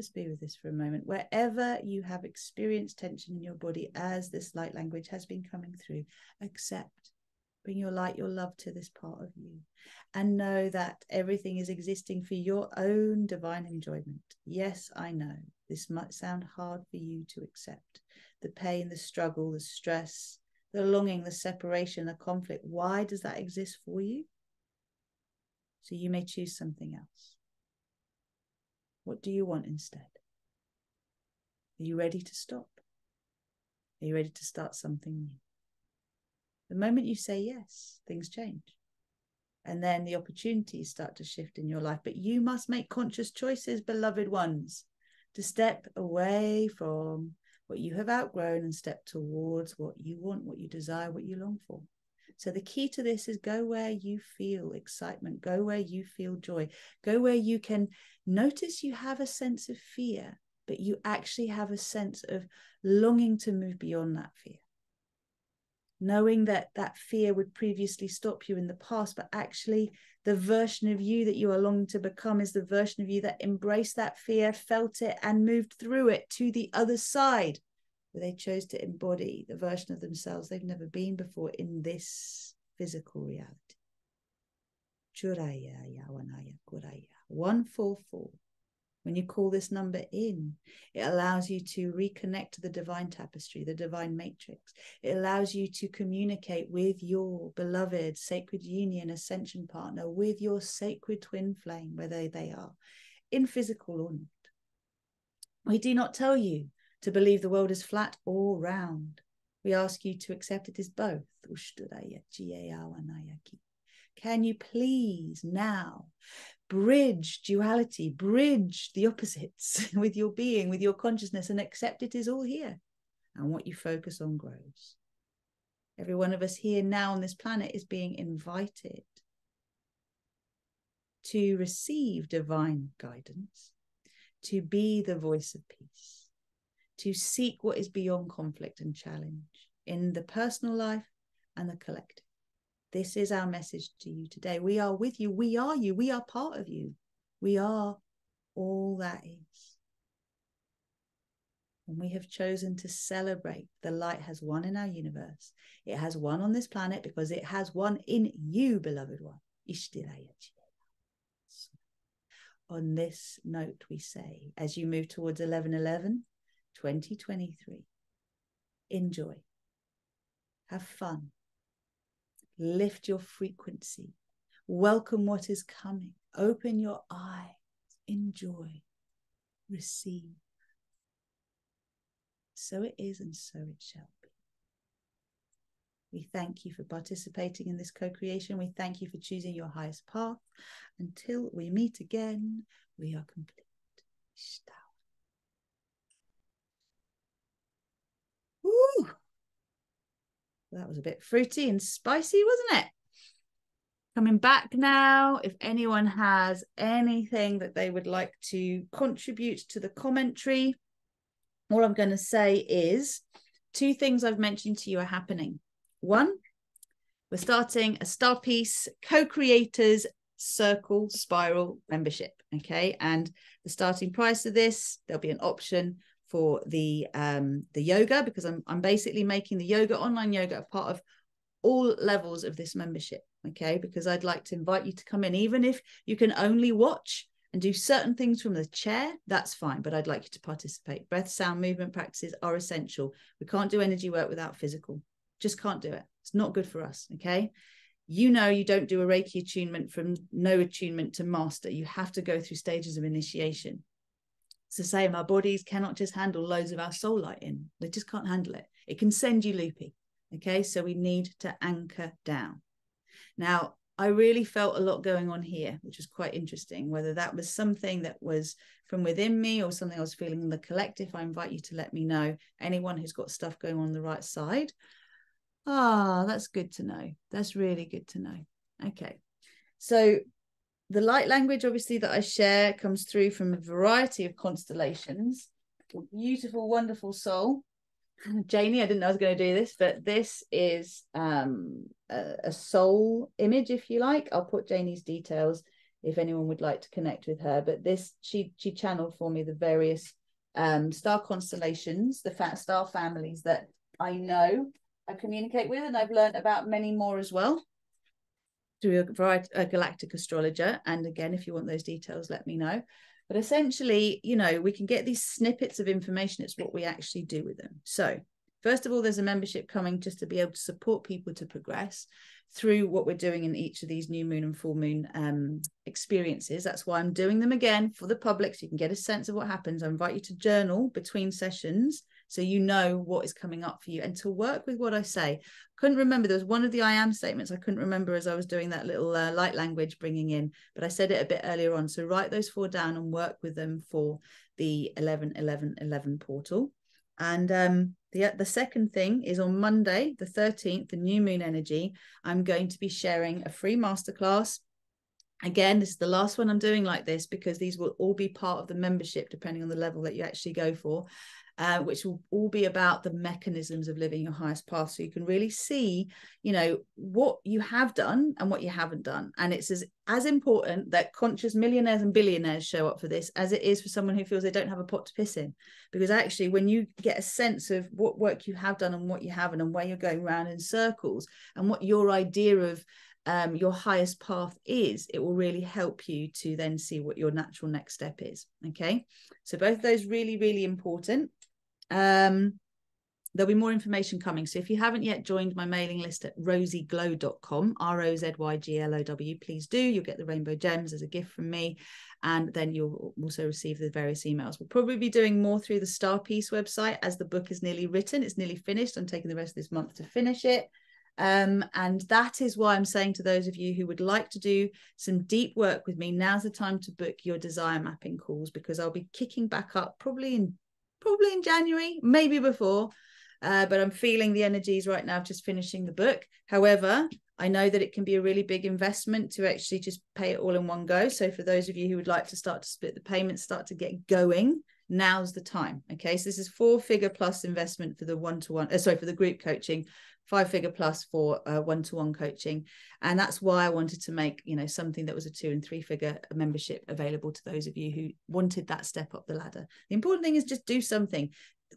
Just be with this for a moment. Wherever you have experienced tension in your body as this light language has been coming through, accept Bring your light, your love to this part of you. And know that everything is existing for your own divine enjoyment. Yes, I know this might sound hard for you to accept. The pain, the struggle, the stress, the longing, the separation, the conflict. Why does that exist for you? So you may choose something else. What do you want instead? Are you ready to stop? Are you ready to start something new? The moment you say yes, things change. And then the opportunities start to shift in your life. But you must make conscious choices, beloved ones, to step away from what you have outgrown and step towards what you want, what you desire, what you long for. So the key to this is go where you feel excitement, go where you feel joy, go where you can notice you have a sense of fear, but you actually have a sense of longing to move beyond that fear. Knowing that that fear would previously stop you in the past, but actually the version of you that you are longing to become is the version of you that embraced that fear, felt it, and moved through it to the other side they chose to embody the version of themselves they've never been before in this physical reality. Churaya Yawanaya Kuraya. 144. When you call this number in, it allows you to reconnect to the divine tapestry, the divine matrix. It allows you to communicate with your beloved sacred union ascension partner, with your sacred twin flame, whether they are in physical or not. We do not tell you to believe the world is flat or round. We ask you to accept it as both. Can you please now bridge duality, bridge the opposites with your being, with your consciousness, and accept it is all here? And what you focus on grows. Every one of us here now on this planet is being invited to receive divine guidance, to be the voice of peace to seek what is beyond conflict and challenge in the personal life and the collective. This is our message to you today. We are with you. We are you. We are part of you. We are all that is. And we have chosen to celebrate the light has won in our universe. It has won on this planet because it has won in you, beloved one. On this note, we say, as you move towards 1111, 2023. Enjoy. Have fun. Lift your frequency. Welcome what is coming. Open your eyes. Enjoy. Receive. So it is, and so it shall be. We thank you for participating in this co creation. We thank you for choosing your highest path. Until we meet again, we are complete. That was a bit fruity and spicy, wasn't it? Coming back now, if anyone has anything that they would like to contribute to the commentary, all I'm going to say is two things I've mentioned to you are happening. One, we're starting a Star Peace co creators circle spiral membership. Okay. And the starting price of this, there'll be an option for the um the yoga because I'm I'm basically making the yoga online yoga a part of all levels of this membership okay? Because I'd like to invite you to come in even if you can only watch and do certain things from the chair that's fine but I'd like you to participate. Breath sound movement practices are essential. We can't do energy work without physical. Just can't do it. It's not good for us okay? You know you don't do a reiki attunement from no attunement to master. You have to go through stages of initiation it's the same. Our bodies cannot just handle loads of our soul light in. They just can't handle it. It can send you loopy. Okay. So we need to anchor down. Now, I really felt a lot going on here, which was quite interesting. Whether that was something that was from within me or something I was feeling in the collective, I invite you to let me know. Anyone who's got stuff going on, on the right side. Ah, that's good to know. That's really good to know. Okay. So the light language, obviously, that I share comes through from a variety of constellations. Beautiful, wonderful soul. Janie, I didn't know I was going to do this, but this is um, a, a, soul image, if you like. I'll put Janie's details if anyone would like to connect with her. But this, she she channeled for me the various um, star constellations, the fat star families that I know I communicate with, and I've learned about many more as well through a, a galactic astrologer. And again, if you want those details, let me know. But essentially, you know, we can get these snippets of information. It's what we actually do with them. So, first of all, there's a membership coming just to be able to support people to progress through what we're doing in each of these new moon and full moon um, experiences. That's why I'm doing them again for the public so you can get a sense of what happens. I invite you to journal between sessions so you know what is coming up for you and to work with what I say. Couldn't remember, there was one of the I am statements I couldn't remember as I was doing that little uh, light language bringing in, but I said it a bit earlier on. So write those four down and work with them for the 11 11 11 portal. And um, the, the second thing is on Monday, the 13th, the new moon energy, I'm going to be sharing a free masterclass again this is the last one i'm doing like this because these will all be part of the membership depending on the level that you actually go for uh, which will all be about the mechanisms of living your highest path. So you can really see, you know, what you have done and what you haven't done. And it's as, as important that conscious millionaires and billionaires show up for this as it is for someone who feels they don't have a pot to piss in. Because actually, when you get a sense of what work you have done and what you haven't, and where you're going around in circles, and what your idea of um, your highest path is, it will really help you to then see what your natural next step is. Okay. So, both of those really, really important. Um, there'll be more information coming. So if you haven't yet joined my mailing list at rozyglow.com, R O Z Y G L O W, please do. You'll get the rainbow gems as a gift from me. And then you'll also receive the various emails. We'll probably be doing more through the Star Peace website as the book is nearly written. It's nearly finished. I'm taking the rest of this month to finish it. Um, and that is why I'm saying to those of you who would like to do some deep work with me, now's the time to book your desire mapping calls because I'll be kicking back up probably in probably in January, maybe before. Uh, but I'm feeling the energies right now, just finishing the book. However, I know that it can be a really big investment to actually just pay it all in one go. So for those of you who would like to start to split the payments, start to get going, now's the time. Okay, so this is four figure plus investment for the one to one. Sorry, for the group coaching, five figure plus for one to one coaching, and that's why I wanted to make you know something that was a two and three figure membership available to those of you who wanted that step up the ladder. The important thing is just do something.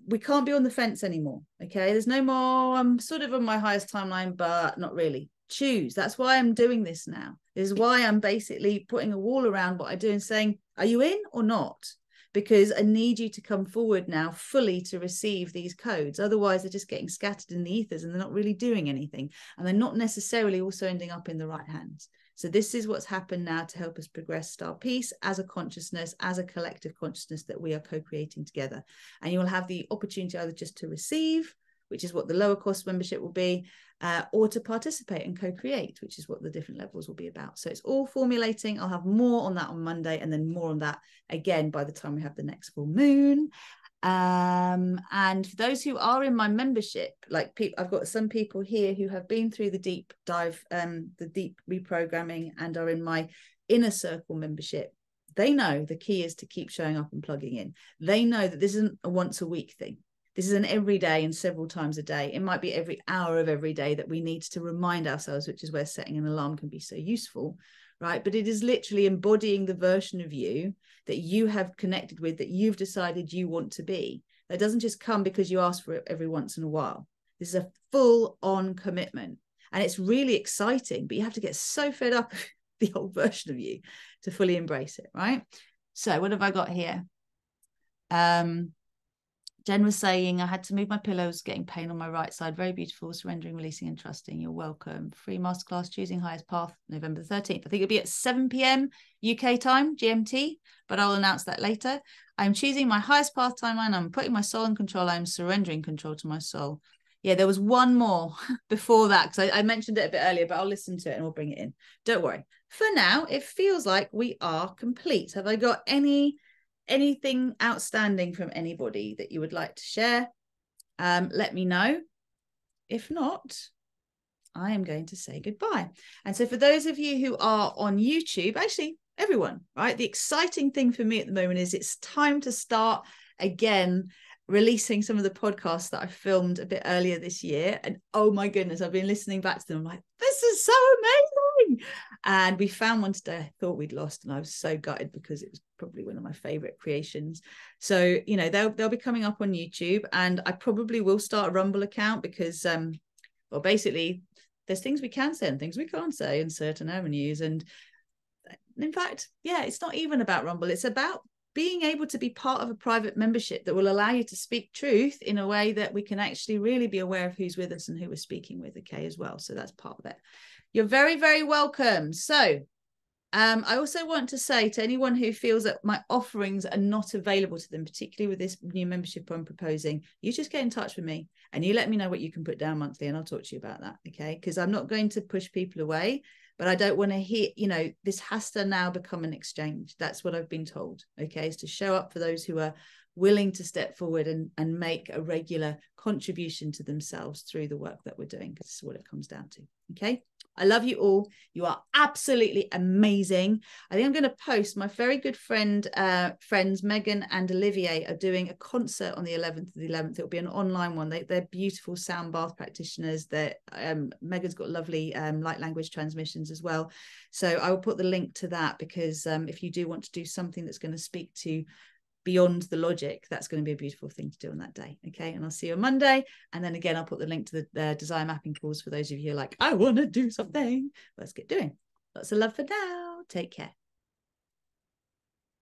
We can't be on the fence anymore. Okay, there's no more. I'm sort of on my highest timeline, but not really. Choose. That's why I'm doing this now. This is why I'm basically putting a wall around what I do and saying, "Are you in or not?" Because I need you to come forward now fully to receive these codes. Otherwise, they're just getting scattered in the ethers and they're not really doing anything. And they're not necessarily also ending up in the right hands. So, this is what's happened now to help us progress Star Peace as a consciousness, as a collective consciousness that we are co creating together. And you will have the opportunity either just to receive which is what the lower cost membership will be, uh, or to participate and co-create, which is what the different levels will be about. So it's all formulating. I'll have more on that on Monday, and then more on that again by the time we have the next full moon. Um, and for those who are in my membership, like people, I've got some people here who have been through the deep dive, um, the deep reprogramming, and are in my inner circle membership. They know the key is to keep showing up and plugging in. They know that this isn't a once a week thing this is an everyday and several times a day. It might be every hour of every day that we need to remind ourselves, which is where setting an alarm can be so useful, right? But it is literally embodying the version of you that you have connected with, that you've decided you want to be. That doesn't just come because you ask for it every once in a while. This is a full on commitment. And it's really exciting, but you have to get so fed up the old version of you to fully embrace it, right? So, what have I got here? Um, Jen was saying, I had to move my pillows, getting pain on my right side. Very beautiful, surrendering, releasing, and trusting. You're welcome. Free masterclass, choosing highest path, November the 13th. I think it'll be at 7 p.m. UK time, GMT, but I'll announce that later. I'm choosing my highest path timeline. I'm putting my soul in control. I'm surrendering control to my soul. Yeah, there was one more before that because I, I mentioned it a bit earlier, but I'll listen to it and we'll bring it in. Don't worry. For now, it feels like we are complete. Have I got any? Anything outstanding from anybody that you would like to share, um, let me know. If not, I am going to say goodbye. And so, for those of you who are on YouTube, actually, everyone, right? The exciting thing for me at the moment is it's time to start again releasing some of the podcasts that I filmed a bit earlier this year. And oh my goodness, I've been listening back to them. I'm like, this is so amazing. And we found one today I thought we'd lost, and I was so gutted because it was probably one of my favorite creations. So, you know, they'll they'll be coming up on YouTube, and I probably will start a Rumble account because um Well, basically, there's things we can say and things we can't say in certain avenues. And in fact, yeah, it's not even about Rumble. It's about being able to be part of a private membership that will allow you to speak truth in a way that we can actually really be aware of who's with us and who we're speaking with, okay, as well. So that's part of it. You're very, very welcome. So um, I also want to say to anyone who feels that my offerings are not available to them, particularly with this new membership I'm proposing, you just get in touch with me and you let me know what you can put down monthly and I'll talk to you about that. Okay. Because I'm not going to push people away, but I don't want to hear, you know, this has to now become an exchange. That's what I've been told. Okay. Is to show up for those who are willing to step forward and, and make a regular contribution to themselves through the work that we're doing, because this is what it comes down to. Okay. I love you all. You are absolutely amazing. I think I'm going to post my very good friend, uh, friends Megan and Olivier are doing a concert on the 11th of the 11th. It'll be an online one. They, are beautiful sound bath practitioners. That um, Megan's got lovely um, light language transmissions as well. So I will put the link to that because um, if you do want to do something that's going to speak to beyond the logic that's going to be a beautiful thing to do on that day okay? And i'll see you on monday. And then again i'll put the link to the desire mapping course for those of you who are like i want to do something. Let's get doing. Lots of love for now. Take care